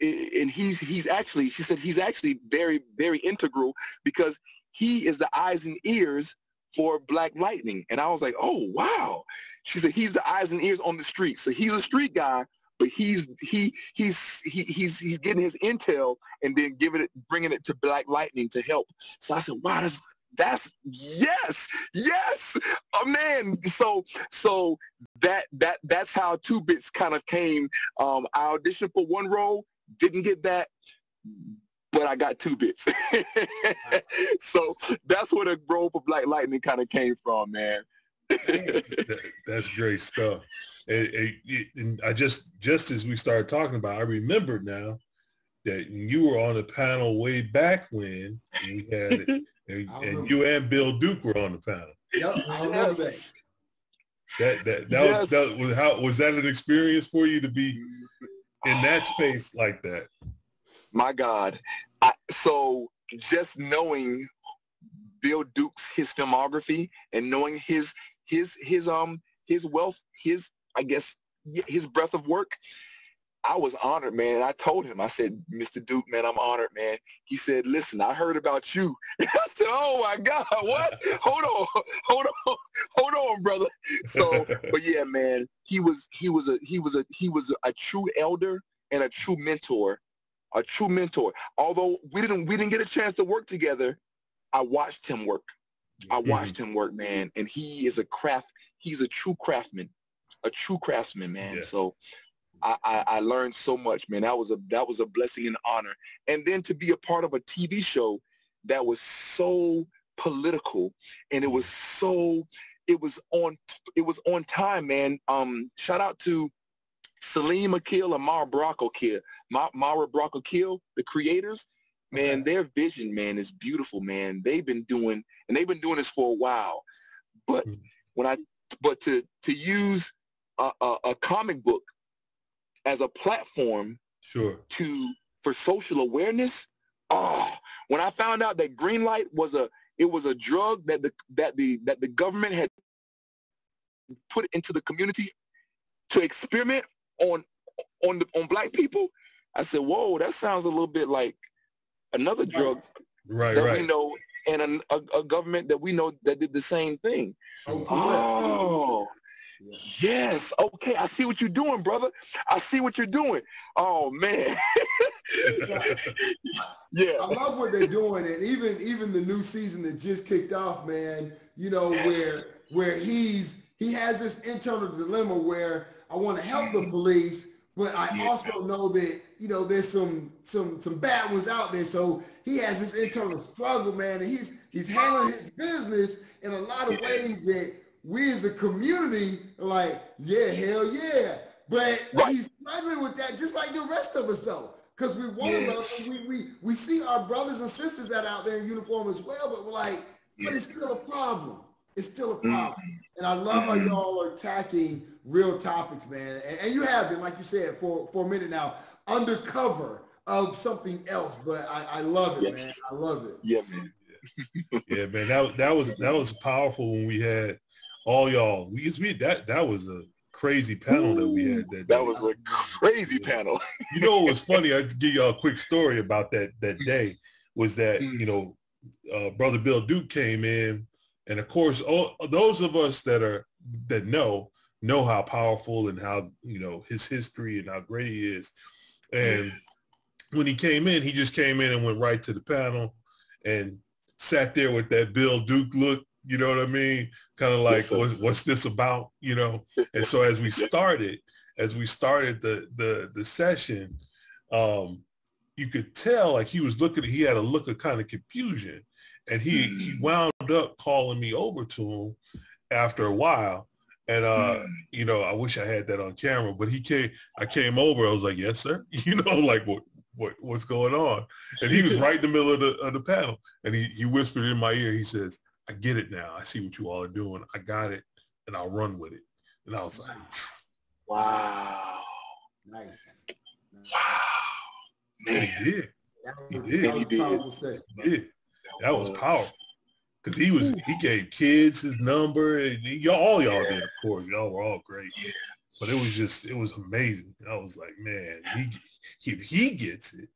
And he's he's actually, she said he's actually very, very integral because he is the eyes and ears for Black Lightning. And I was like, oh, wow. She said he's the eyes and ears on the street. So he's a street guy, but he's he he's he, he's he's getting his intel and then giving it bringing it to Black Lightning to help. So I said, wow, that's that's yes, yes, oh, man. So so that that that's how two bits kind of came. Um, I auditioned for one role, didn't get that, but I got two bits. so that's where the role for Black Lightning kind of came from, man.
that's great stuff. And, and, and I just just as we started talking about, I remember now that you were on the panel way back when we had and, and you and Bill Duke were on the panel.
Yep, I remember that.
That that, that yes. was that was how was that an experience for you to be in that space like that?
My God. I, so just knowing Bill Duke's his filmography and knowing his his his um his wealth, his I guess his breadth of work, I was honored, man. And I told him, I said, Mr. Duke, man, I'm honored, man. He said, listen, I heard about you. I said, oh my God, what? hold on, hold on, hold on, brother. So, but yeah, man, he was, he was a, he was a, he was a, a true elder and a true mentor, a true mentor. Although we didn't, we didn't get a chance to work together, I watched him work. I mm-hmm. watched mm-hmm. him work, man. And he is a craft, he's a true craftsman, a true craftsman, man. Yeah. So I, I, I, learned so much, man. That was a that was a blessing and honor. And then to be a part of a TV show that was so political and it was so it was on it was on time, man. Um, shout out to Salim Akil and Mara Brock Akil. Mara Brock Akil, the creators, man, their vision, man, is beautiful, man. They've been doing and they've been doing this for a while. But mm-hmm. when I but to to use a, a, a comic book as a platform
sure
to for social awareness oh when i found out that green light was a it was a drug that the that the that the government had put into the community to experiment on on the, on black people i said whoa that sounds a little bit like another drug
right
that
right
we know and a, a, a, government that we know that did the same thing oh, oh yeah. Yes. Okay. I see what you're doing, brother. I see what you're doing. Oh man.
yeah. I love what they're doing, and even even the new season that just kicked off, man. You know yes. where where he's he has this internal dilemma where I want to help the police, but I yeah. also know that you know there's some some some bad ones out there. So he has this internal struggle, man, and he's he's handling his business in a lot of ways that we as a community like, yeah, hell yeah. But right. he's struggling with that just like the rest of us though. Because we want to we, we, we see our brothers and sisters that out there in uniform as well, but we're like, but it's still a problem. It's still a mm. problem. Mm-hmm. And I love how y'all are attacking real topics, man. And, and, you have been, like you said, for, for a minute now, undercover of something else. But I, I love it, yes. man. I love it.
Yeah, man.
yeah, man. That that was that was powerful when we had all y'all. We, we that that was a crazy panel that we had.
That, that was a crazy panel.
you know, it was funny. I give y'all a quick story about that that day. Was that mm. you know, uh, brother Bill Duke came in, and of course, all, those of us that are that know know how powerful and how you know his history and how great he is. And when he came in, he just came in and went right to the panel and sat there with that Bill Duke look you know what I mean? Kind of like, what's, what's this about? You know? And so as we started, as we started the the the session, um, you could tell like he was looking, he had a look of kind of confusion. And he, mm. he wound up calling me over to him after a while. And uh, mm. you know, I wish I had that on camera, but he came I came over, I was like, Yes, sir. You know, like what what what's going on? And he was right in the middle of the of the panel. And he, he whispered in my ear, he says, I get it now. I see what you all are doing. I got it, and I'll run with it. And I was like,
wow,
nice,
wow, man,
he did. He did. He did. He did. That was powerful. Cause he was, he gave kids his number, and y'all, all y'all did, of course. Y'all were all great.
Yeah.
But it was just, it was amazing. I was like, man, he, if he gets it,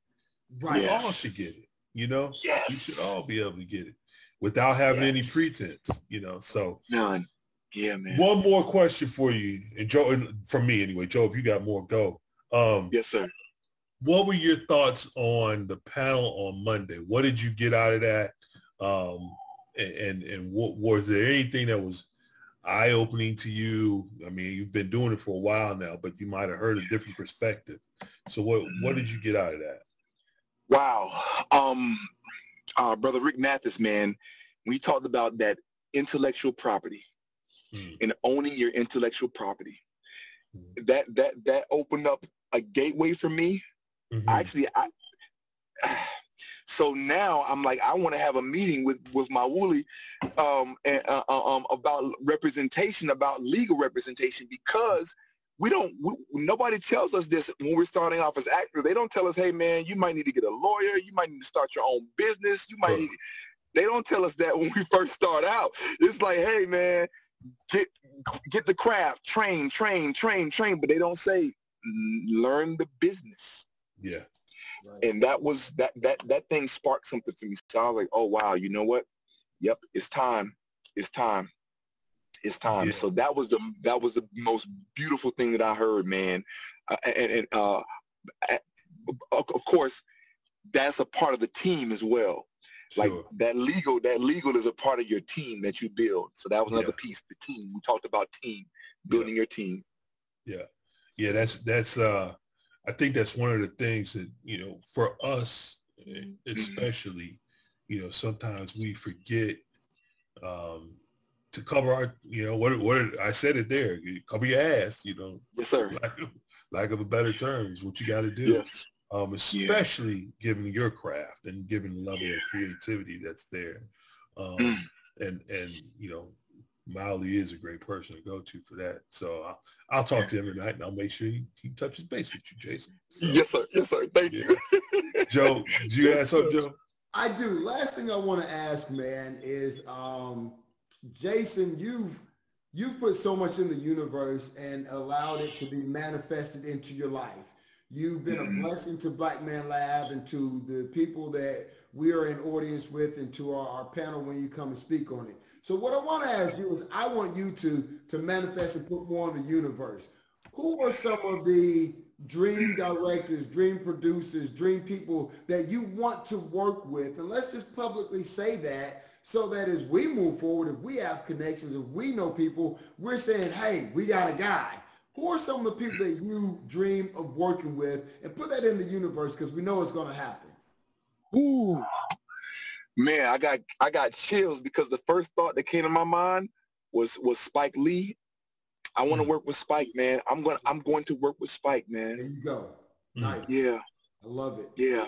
right, yes. all should get it. You know,
yes.
you should all be able to get it without having yes. any pretense, you know. So
none. Yeah, man.
One more question for you, and Joe, and from me anyway. Joe, if you got more, go. Um,
yes, sir.
What were your thoughts on the panel on Monday? What did you get out of that? Um, and and, and what, was there anything that was eye opening to you? I mean, you've been doing it for a while now, but you might have heard a different perspective. So what what did you get out of that?
Wow. Um, uh, brother Rick Mathis, man, we talked about that intellectual property mm. and owning your intellectual property. Mm. That that that opened up a gateway for me. Mm-hmm. Actually, I. So now I'm like, I want to have a meeting with with my Wooly um, and, uh, uh, um, about representation, about legal representation, because we don't we, nobody tells us this when we're starting off as actors they don't tell us hey man you might need to get a lawyer you might need to start your own business you might need, they don't tell us that when we first start out it's like hey man get get the craft, train, train, train, train, but they don't say learn the business.
Yeah.
Right. And that was that that that thing sparked something for me. So I was like, oh wow, you know what? Yep, it's time. It's time. It's time. Yeah. So that was the that was the most beautiful thing that I heard, man. Uh, and, and uh, of course, that's a part of the team as well. Sure. Like that legal, that legal is a part of your team that you build. So that was another yeah. piece, the team. We talked about team, building yeah. your team.
Yeah. Yeah, that's that's uh I think that's one of the things that, you know, for us mm-hmm. especially, you know, sometimes we forget um to cover our, you know, what what I said it there, cover your ass, you know.
Yes, sir.
Lack of, lack of a better term is what you got to do.
Yes
um, especially yeah. given your craft and given the level of creativity that's there. Um, mm. and and you know, Miley is a great person to go to for that. So I'll, I'll talk to him tonight, and I'll make sure he, he touches base with you, Jason. So,
yes, sir. Yes, sir. Thank yeah.
you, Joe. Do you ask something, Joe?
I do. Last thing I want to ask, man, is um, Jason, you've you've put so much in the universe and allowed it to be manifested into your life. You've been a mm-hmm. blessing to Black Man Lab and to the people that we are in audience with and to our, our panel when you come and speak on it. So what I want to ask you is I want you to, to manifest and put more in the universe. Who are some of the dream directors, dream producers, dream people that you want to work with? And let's just publicly say that so that as we move forward, if we have connections, if we know people, we're saying, hey, we got a guy. Who are some of the people that you dream of working with and put that in the universe because we know it's going to happen?
Ooh, man, I got I got chills because the first thought that came to my mind was was Spike Lee. I want to mm. work with Spike, man. I'm going to I'm going to work with Spike, man.
There you go.
Mm. Nice. Yeah.
I love it.
Yeah.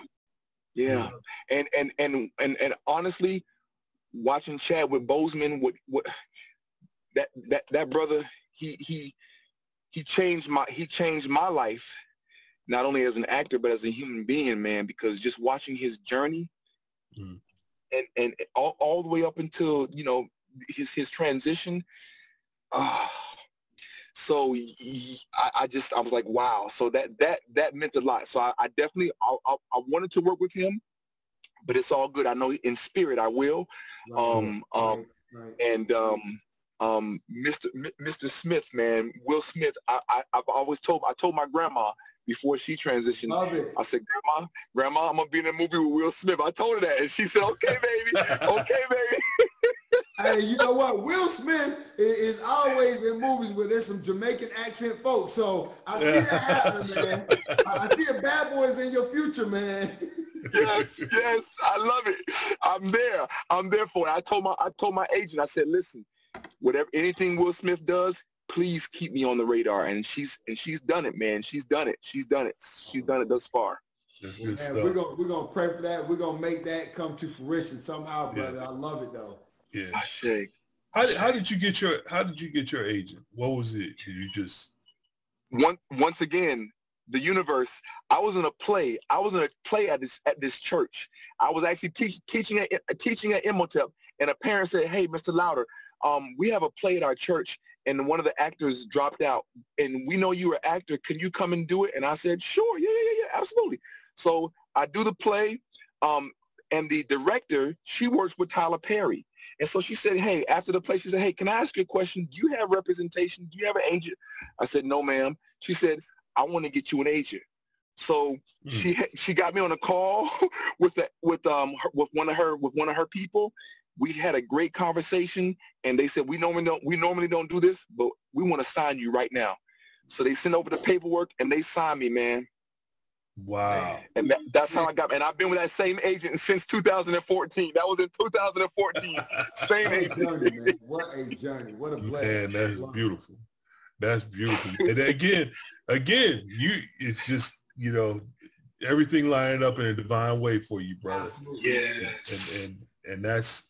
Yeah. And and and and and honestly, watching Chadwick Boseman, what what that that that brother, he he he changed my he changed my life not only as an actor but as a human being man because just watching his journey mm. and and all, all the way up until you know his his transition uh, so he, I, I, just I was like wow so that that that meant a lot so I, I definitely I, I, I, wanted to work with him but it's all good I know in spirit I will right, um um right. and um um, Mr. M- Mr. Smith, man, Will Smith. I, I, I have always told I told my grandma before she transitioned. I said, Grandma, Grandma, I'm gonna be in a movie with Will Smith. I told her that, and she said, Okay, baby, okay, baby.
hey, you know what? Will Smith is, is, always in movies where there's some Jamaican accent folks. So I see that happening, man. I, I see a bad boys in your future, man.
yes, yes, I love it. I'm there. I'm there for it. I told my I told my agent. I said, listen, whatever anything Will Smith does, please keep me on the radar. And she's and she's done it, man. She's done it. She's done it. She's done it thus far.
That's good stuff.
We're gonna we're gonna pray for that. We're gonna make that come to fruition somehow, brother. Yeah. I love it though.
Yeah.
Ashe.
How did, how did you get your how did you get your agent? What was it? Did you just
one once again the universe. I was in a play. I was in a play at this at this church. I was actually teach, teaching at teaching at Imhotep, and a parent said, "Hey, Mr. Louder, um, we have a play at our church and one of the actors dropped out and we know you're an actor. Can you come and do it? And I said, sure. Yeah, yeah, yeah, absolutely. So I do the play. Um, and the director, she works with Tyler Perry. And so she said, hey, after the play, she said, hey, can I ask you a question? Do you have representation? Do you have an agent? I said, no, ma'am. She said, I want to get you an agent. So mm. she she got me on a call with the, with um her, with one of her with one of her people, we had a great conversation and they said we normally don't we normally don't do this but we want to sign you right now. So they sent over the paperwork and they signed me man.
Wow.
And that, that's how i got and i've been with that same agent since 2014 that was in 2014 same agent.
journey, what a journey. What a blessing.
Man that's beautiful. That's beautiful. And again again you it's just you know everything lining up in a divine way for you brother.
Yeah
and, and and that's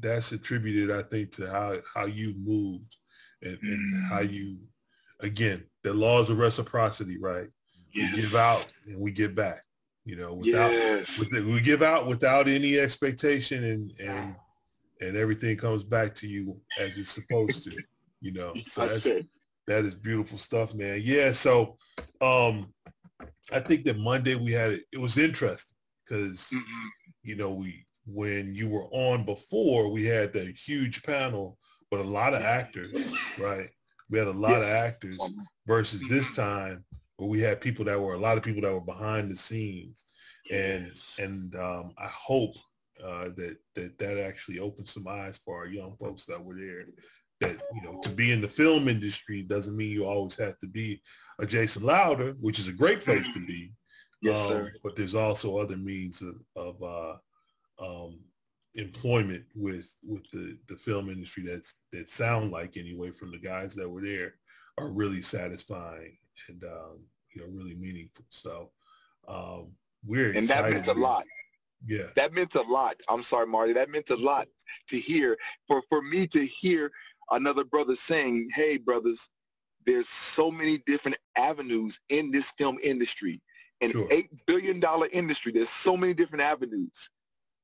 that's attributed, I think, to how how you moved and, and mm. how you, again, the laws of reciprocity, right? Yes. We give out and we get back. You know, without yes. with the, we give out without any expectation, and and and everything comes back to you as it's supposed to. You know, so that's that is beautiful stuff, man. Yeah. So, um, I think that Monday we had it. It was interesting because you know we when you were on before we had the huge panel but a lot of actors, right? We had a lot yes. of actors versus this time where we had people that were a lot of people that were behind the scenes, and yes. and um, I hope uh, that that that actually opened some eyes for our young folks that were there. That you know, to be in the film industry doesn't mean you always have to be a Jason Louder, which is a great place to be.
Yes, um, sir.
But there's also other means of, of uh, um, employment with with the the film industry that's that sound like anyway from the guys that were there are really satisfying and um, you know really meaningful. So um, we're
and that meant a lot.
Yeah,
that meant a lot. I'm sorry, Marty. That meant a lot to hear for for me to hear another brother saying, "Hey, brothers, there's so many different avenues in this film industry." An sure. eight billion dollar industry. There's so many different avenues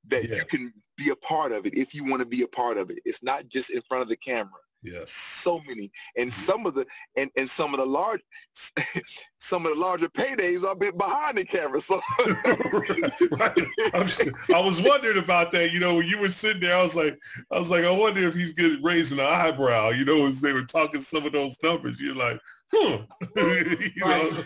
that yeah. you can be a part of it if you want to be a part of it. It's not just in front of the camera.
Yeah.
So many. And some of the and, and some of the large some of the larger paydays are a bit behind the camera. So
right, right. i was wondering about that. You know, when you were sitting there, I was like I was like, I wonder if he's getting raising an eyebrow, you know, as they were talking some of those numbers. You're like, huh. you
know?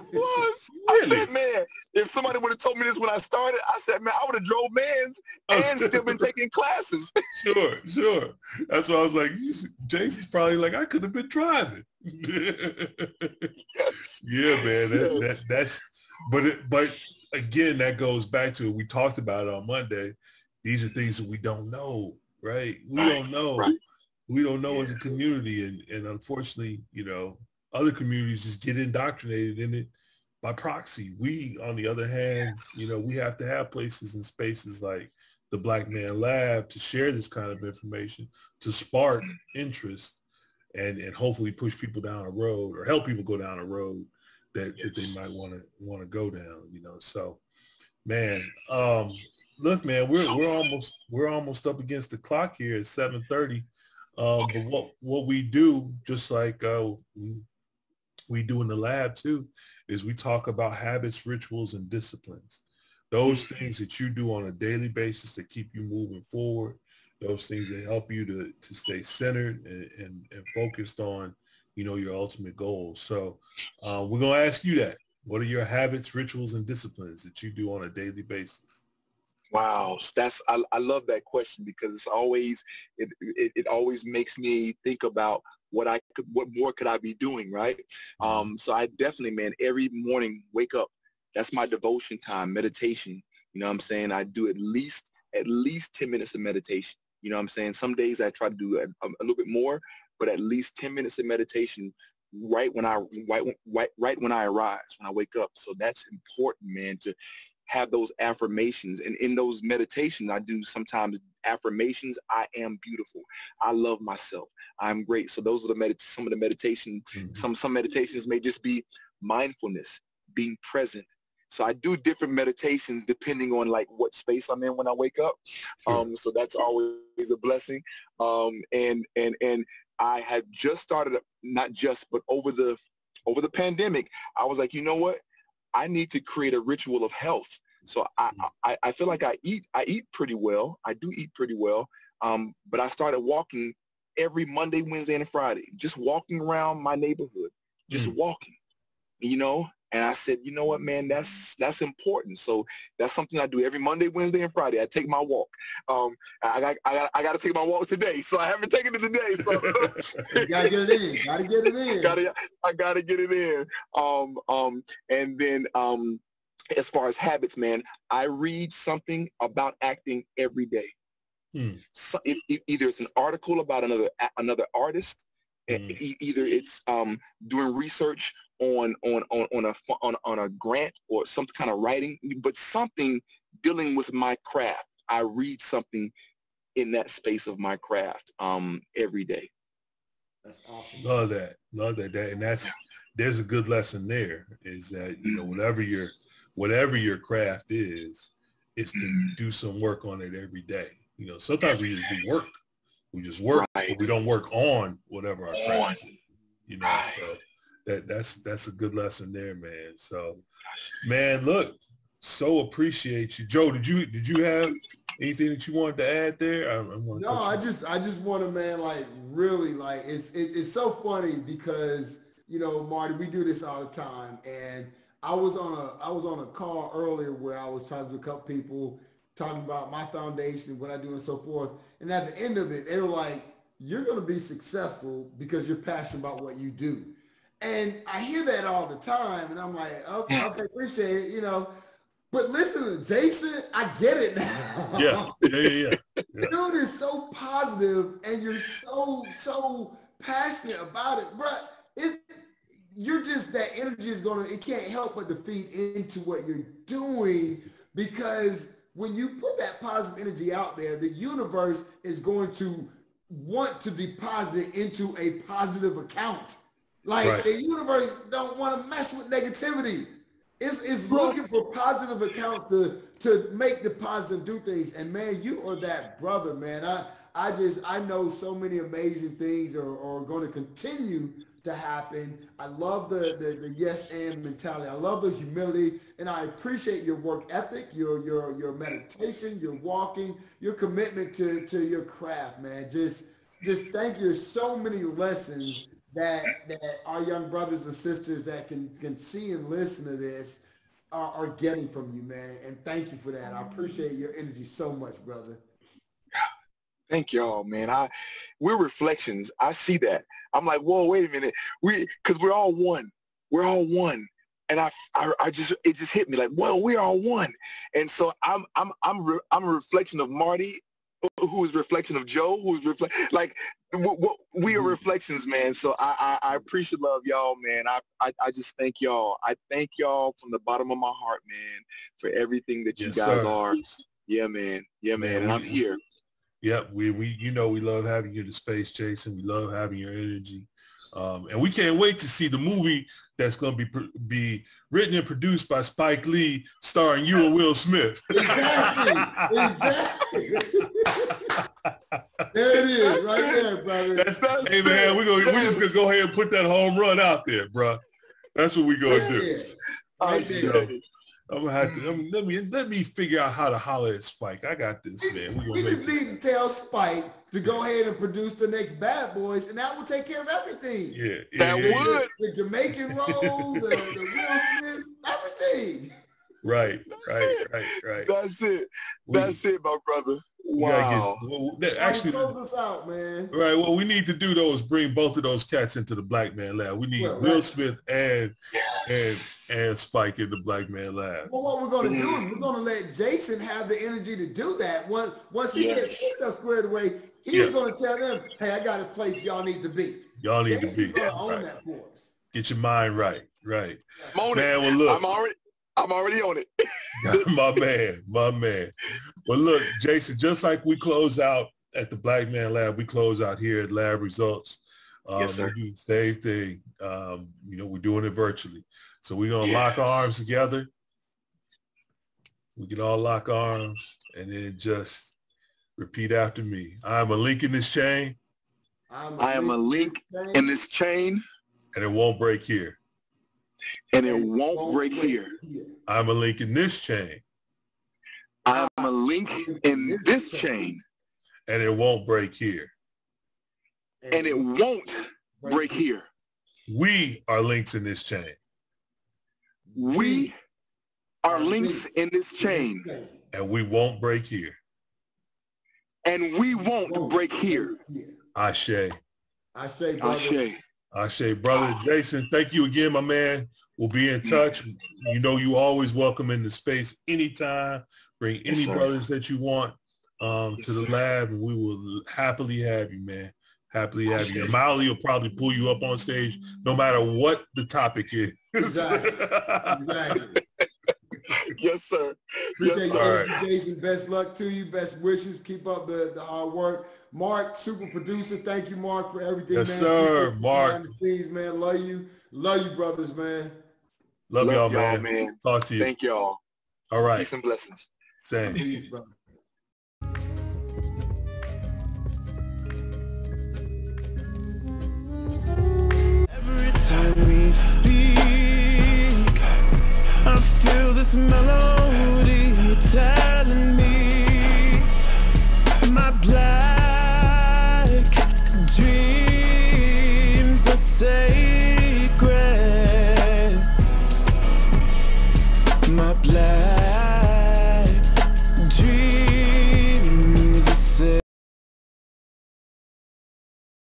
Was. Really? I said, man, if somebody would have told me this when I started, I said, man, I would have drove mans oh, and still been taking classes.
sure, sure. That's why I was like, Jason's probably like, I could have been driving. yes. Yeah, man. That, yes. that, that's, but it, but again, that goes back to it. We talked about it on Monday. These are things that we don't know, right? We right. don't know. Right. We don't know yeah. as a community, and and unfortunately, you know, other communities just get indoctrinated in it by proxy. We, on the other hand, you know, we have to have places and spaces like the Black Man Lab to share this kind of information, to spark interest and, and hopefully push people down a road or help people go down a road that, yes. that they might want to want to go down, you know. So man, um, look, man, we're we're almost we're almost up against the clock here at 730. Um, but what what we do, just like uh, we do in the lab too, is we talk about habits, rituals, and disciplines. Those things that you do on a daily basis that keep you moving forward, those things that help you to, to stay centered and, and, and focused on, you know, your ultimate goals. So uh, we're going to ask you that. What are your habits, rituals, and disciplines that you do on a daily basis?
Wow, that's I, I love that question because it's always it, it, it always makes me think about what I could, what more could I be doing, right? Mm-hmm. Um, so I definitely, man, every morning wake up. That's my devotion time, meditation. You know what I'm saying? I do at least at least 10 minutes of meditation. You know what I'm saying? Some days I try to do a, a, a little bit more, but at least 10 minutes of meditation right when I right, right right when I arise, when I wake up. So that's important, man, to have those affirmations. And in those meditations, I do sometimes affirmations. I am beautiful. I love myself. I'm great. So those are the med- some of the meditation. Mm-hmm. Some some meditations may just be mindfulness, being present. So I do different meditations depending on like what space I'm in when I wake up. Sure. Um, so that's always a blessing. Um, and and and I had just started, not just, but over the over the pandemic, I was like, you know what? I need to create a ritual of health. So I, mm. I, I feel like I eat I eat pretty well. I do eat pretty well. Um, but I started walking every Monday, Wednesday, and Friday, just walking around my neighborhood, just mm. walking, you know. And I said, you know what, man, that's that's important. So that's something I do every Monday, Wednesday, and Friday. I take my walk. Um, I got I got I got to take my walk today, so I haven't taken it today. So
you gotta get it in. Gotta get it in.
gotta I gotta get it in. Um, um, and then um, as far as habits, man, I read something about acting every day. Hmm. So it, it, either it's an article about another another artist, hmm. either it's um, doing research on on on on a on, on a grant or some kind of writing, but something dealing with my craft. I read something in that space of my craft um, every day.
That's awesome.
Love that. Love that. that. And that's there's a good lesson there. Is that you know whatever your whatever your craft is, is to mm-hmm. do some work on it every day. You know, sometimes we just do work. We just work, right. but we don't work on whatever our craft is. You know, right. so that that's that's a good lesson there, man. So, man, look, so appreciate you, Joe. Did you did you have anything that you wanted to add there? I, I
no, I just I just want to, man, like really, like it's it, it's so funny because you know, Marty, we do this all the time, and I was on a I was on a call earlier where I was talking to a couple people talking about my foundation, what I do, and so forth. And at the end of it, they were like, "You're going to be successful because you're passionate about what you do." And I hear that all the time, and I'm like, oh, "Okay, okay appreciate it," you know. But listen to Jason, I get it
now. Yeah, yeah, yeah. yeah.
Dude is so positive, and you're so so passionate about it, bro. It you're just that energy is gonna it can't help but to feed into what you're doing because when you put that positive energy out there, the universe is going to want to deposit it into a positive account. Like right. the universe don't want to mess with negativity. It's, it's looking for positive accounts to to make deposits and do things. And man, you are that brother, man. I I just I know so many amazing things are, are going to continue to happen. I love the, the, the yes and mentality. I love the humility and I appreciate your work ethic, your your your meditation, your walking, your commitment to, to your craft, man. Just just thank you. So many lessons that that our young brothers and sisters that can can see and listen to this are, are getting from you, man. And thank you for that. I appreciate your energy so much, brother.
Thank y'all, man. I we're reflections. I see that. I'm like, whoa, wait a minute. We because we're all one. We're all one. And I, I, I just it just hit me like, well, we're all one. And so I'm I'm I'm re, I'm a reflection of Marty, who is reflection of Joe, who's reflect like w- w- we are mm-hmm. reflections, man. So I, I I appreciate love y'all, man. I, I I just thank y'all. I thank y'all from the bottom of my heart, man, for everything that you yes, guys sir. are. Yeah, man. Yeah, man. man and I'm here.
Yep, we we you know we love having you in the space, Jason. We love having your energy, um, and we can't wait to see the movie that's going to be be written and produced by Spike Lee, starring you and Will Smith.
exactly, exactly. there it is, right there, brother. That's,
not. hey man, we're gonna we just gonna go ahead and put that home run out there, bro. That's what we gonna do. Right there. I'm gonna have to I'm, let me let me figure out how to holler at Spike. I got this, man.
We, we just need to tell Spike to go ahead and produce the next Bad Boys, and that will take care of everything.
Yeah,
yeah that
yeah,
would
the Jamaican role, the, the Will Smith, everything.
Right, right, right, right.
That's it. That's we, it, my brother. Wow.
Get, well, that actually, us out, man.
Right. What we need to do though is bring both of those cats into the Black Man Lab. We need well, Will right. Smith and yes. and and Spike in the Black Man Lab.
Well, what we're going to mm. do is we're going to let Jason have the energy to do that. Once once he yes. gets his stuff squared away, he's yes. going to tell them, "Hey, I got a place y'all need to be.
Y'all need Jason's to be.
Right. Own that for us.
Get your mind right. Right.
Man, well, look. I'm already I'm already on it.
my man, my man. But look, Jason, just like we close out at the Black Man Lab, we close out here at Lab Results. Um, yes, sir. We do the same thing. Um, you know, we're doing it virtually. So we're gonna lock arms together. We can all lock arms and then just repeat after me. I'm a link in this chain.
I'm a I am a link in this chain.
And it won't break here
and it won't break here.
I'm a link in this chain.
I'm a link in this chain.
And it won't break here.
And it won't break here.
We are links in this chain.
We are links in this chain.
And we won't break here.
And we won't break here.
Ashe.
Ashe, brother.
Ashe.
Ashe, brother Jason, thank you again, my man. We'll be in touch. You know, you always welcome in the space anytime. Bring any yes, brothers that you want um, yes, to the sir. lab, and we will happily have you, man. Happily have you. Molly will probably pull you up on stage, no matter what the topic is.
Exactly. exactly.
yes, sir.
Appreciate yes, sir. you, Jason. Best luck to you. Best wishes. Keep up the, the hard work. Mark, super producer. Thank you, Mark, for everything.
Yes, man. sir. Mark.
The Scenes, man. Love you. Love you, brothers, man.
Love, Love y'all, man. man. Talk to you.
Thank y'all.
All right.
Peace and blessings.
Same. Peace, brother.
This melody telling me. My black dreams are safe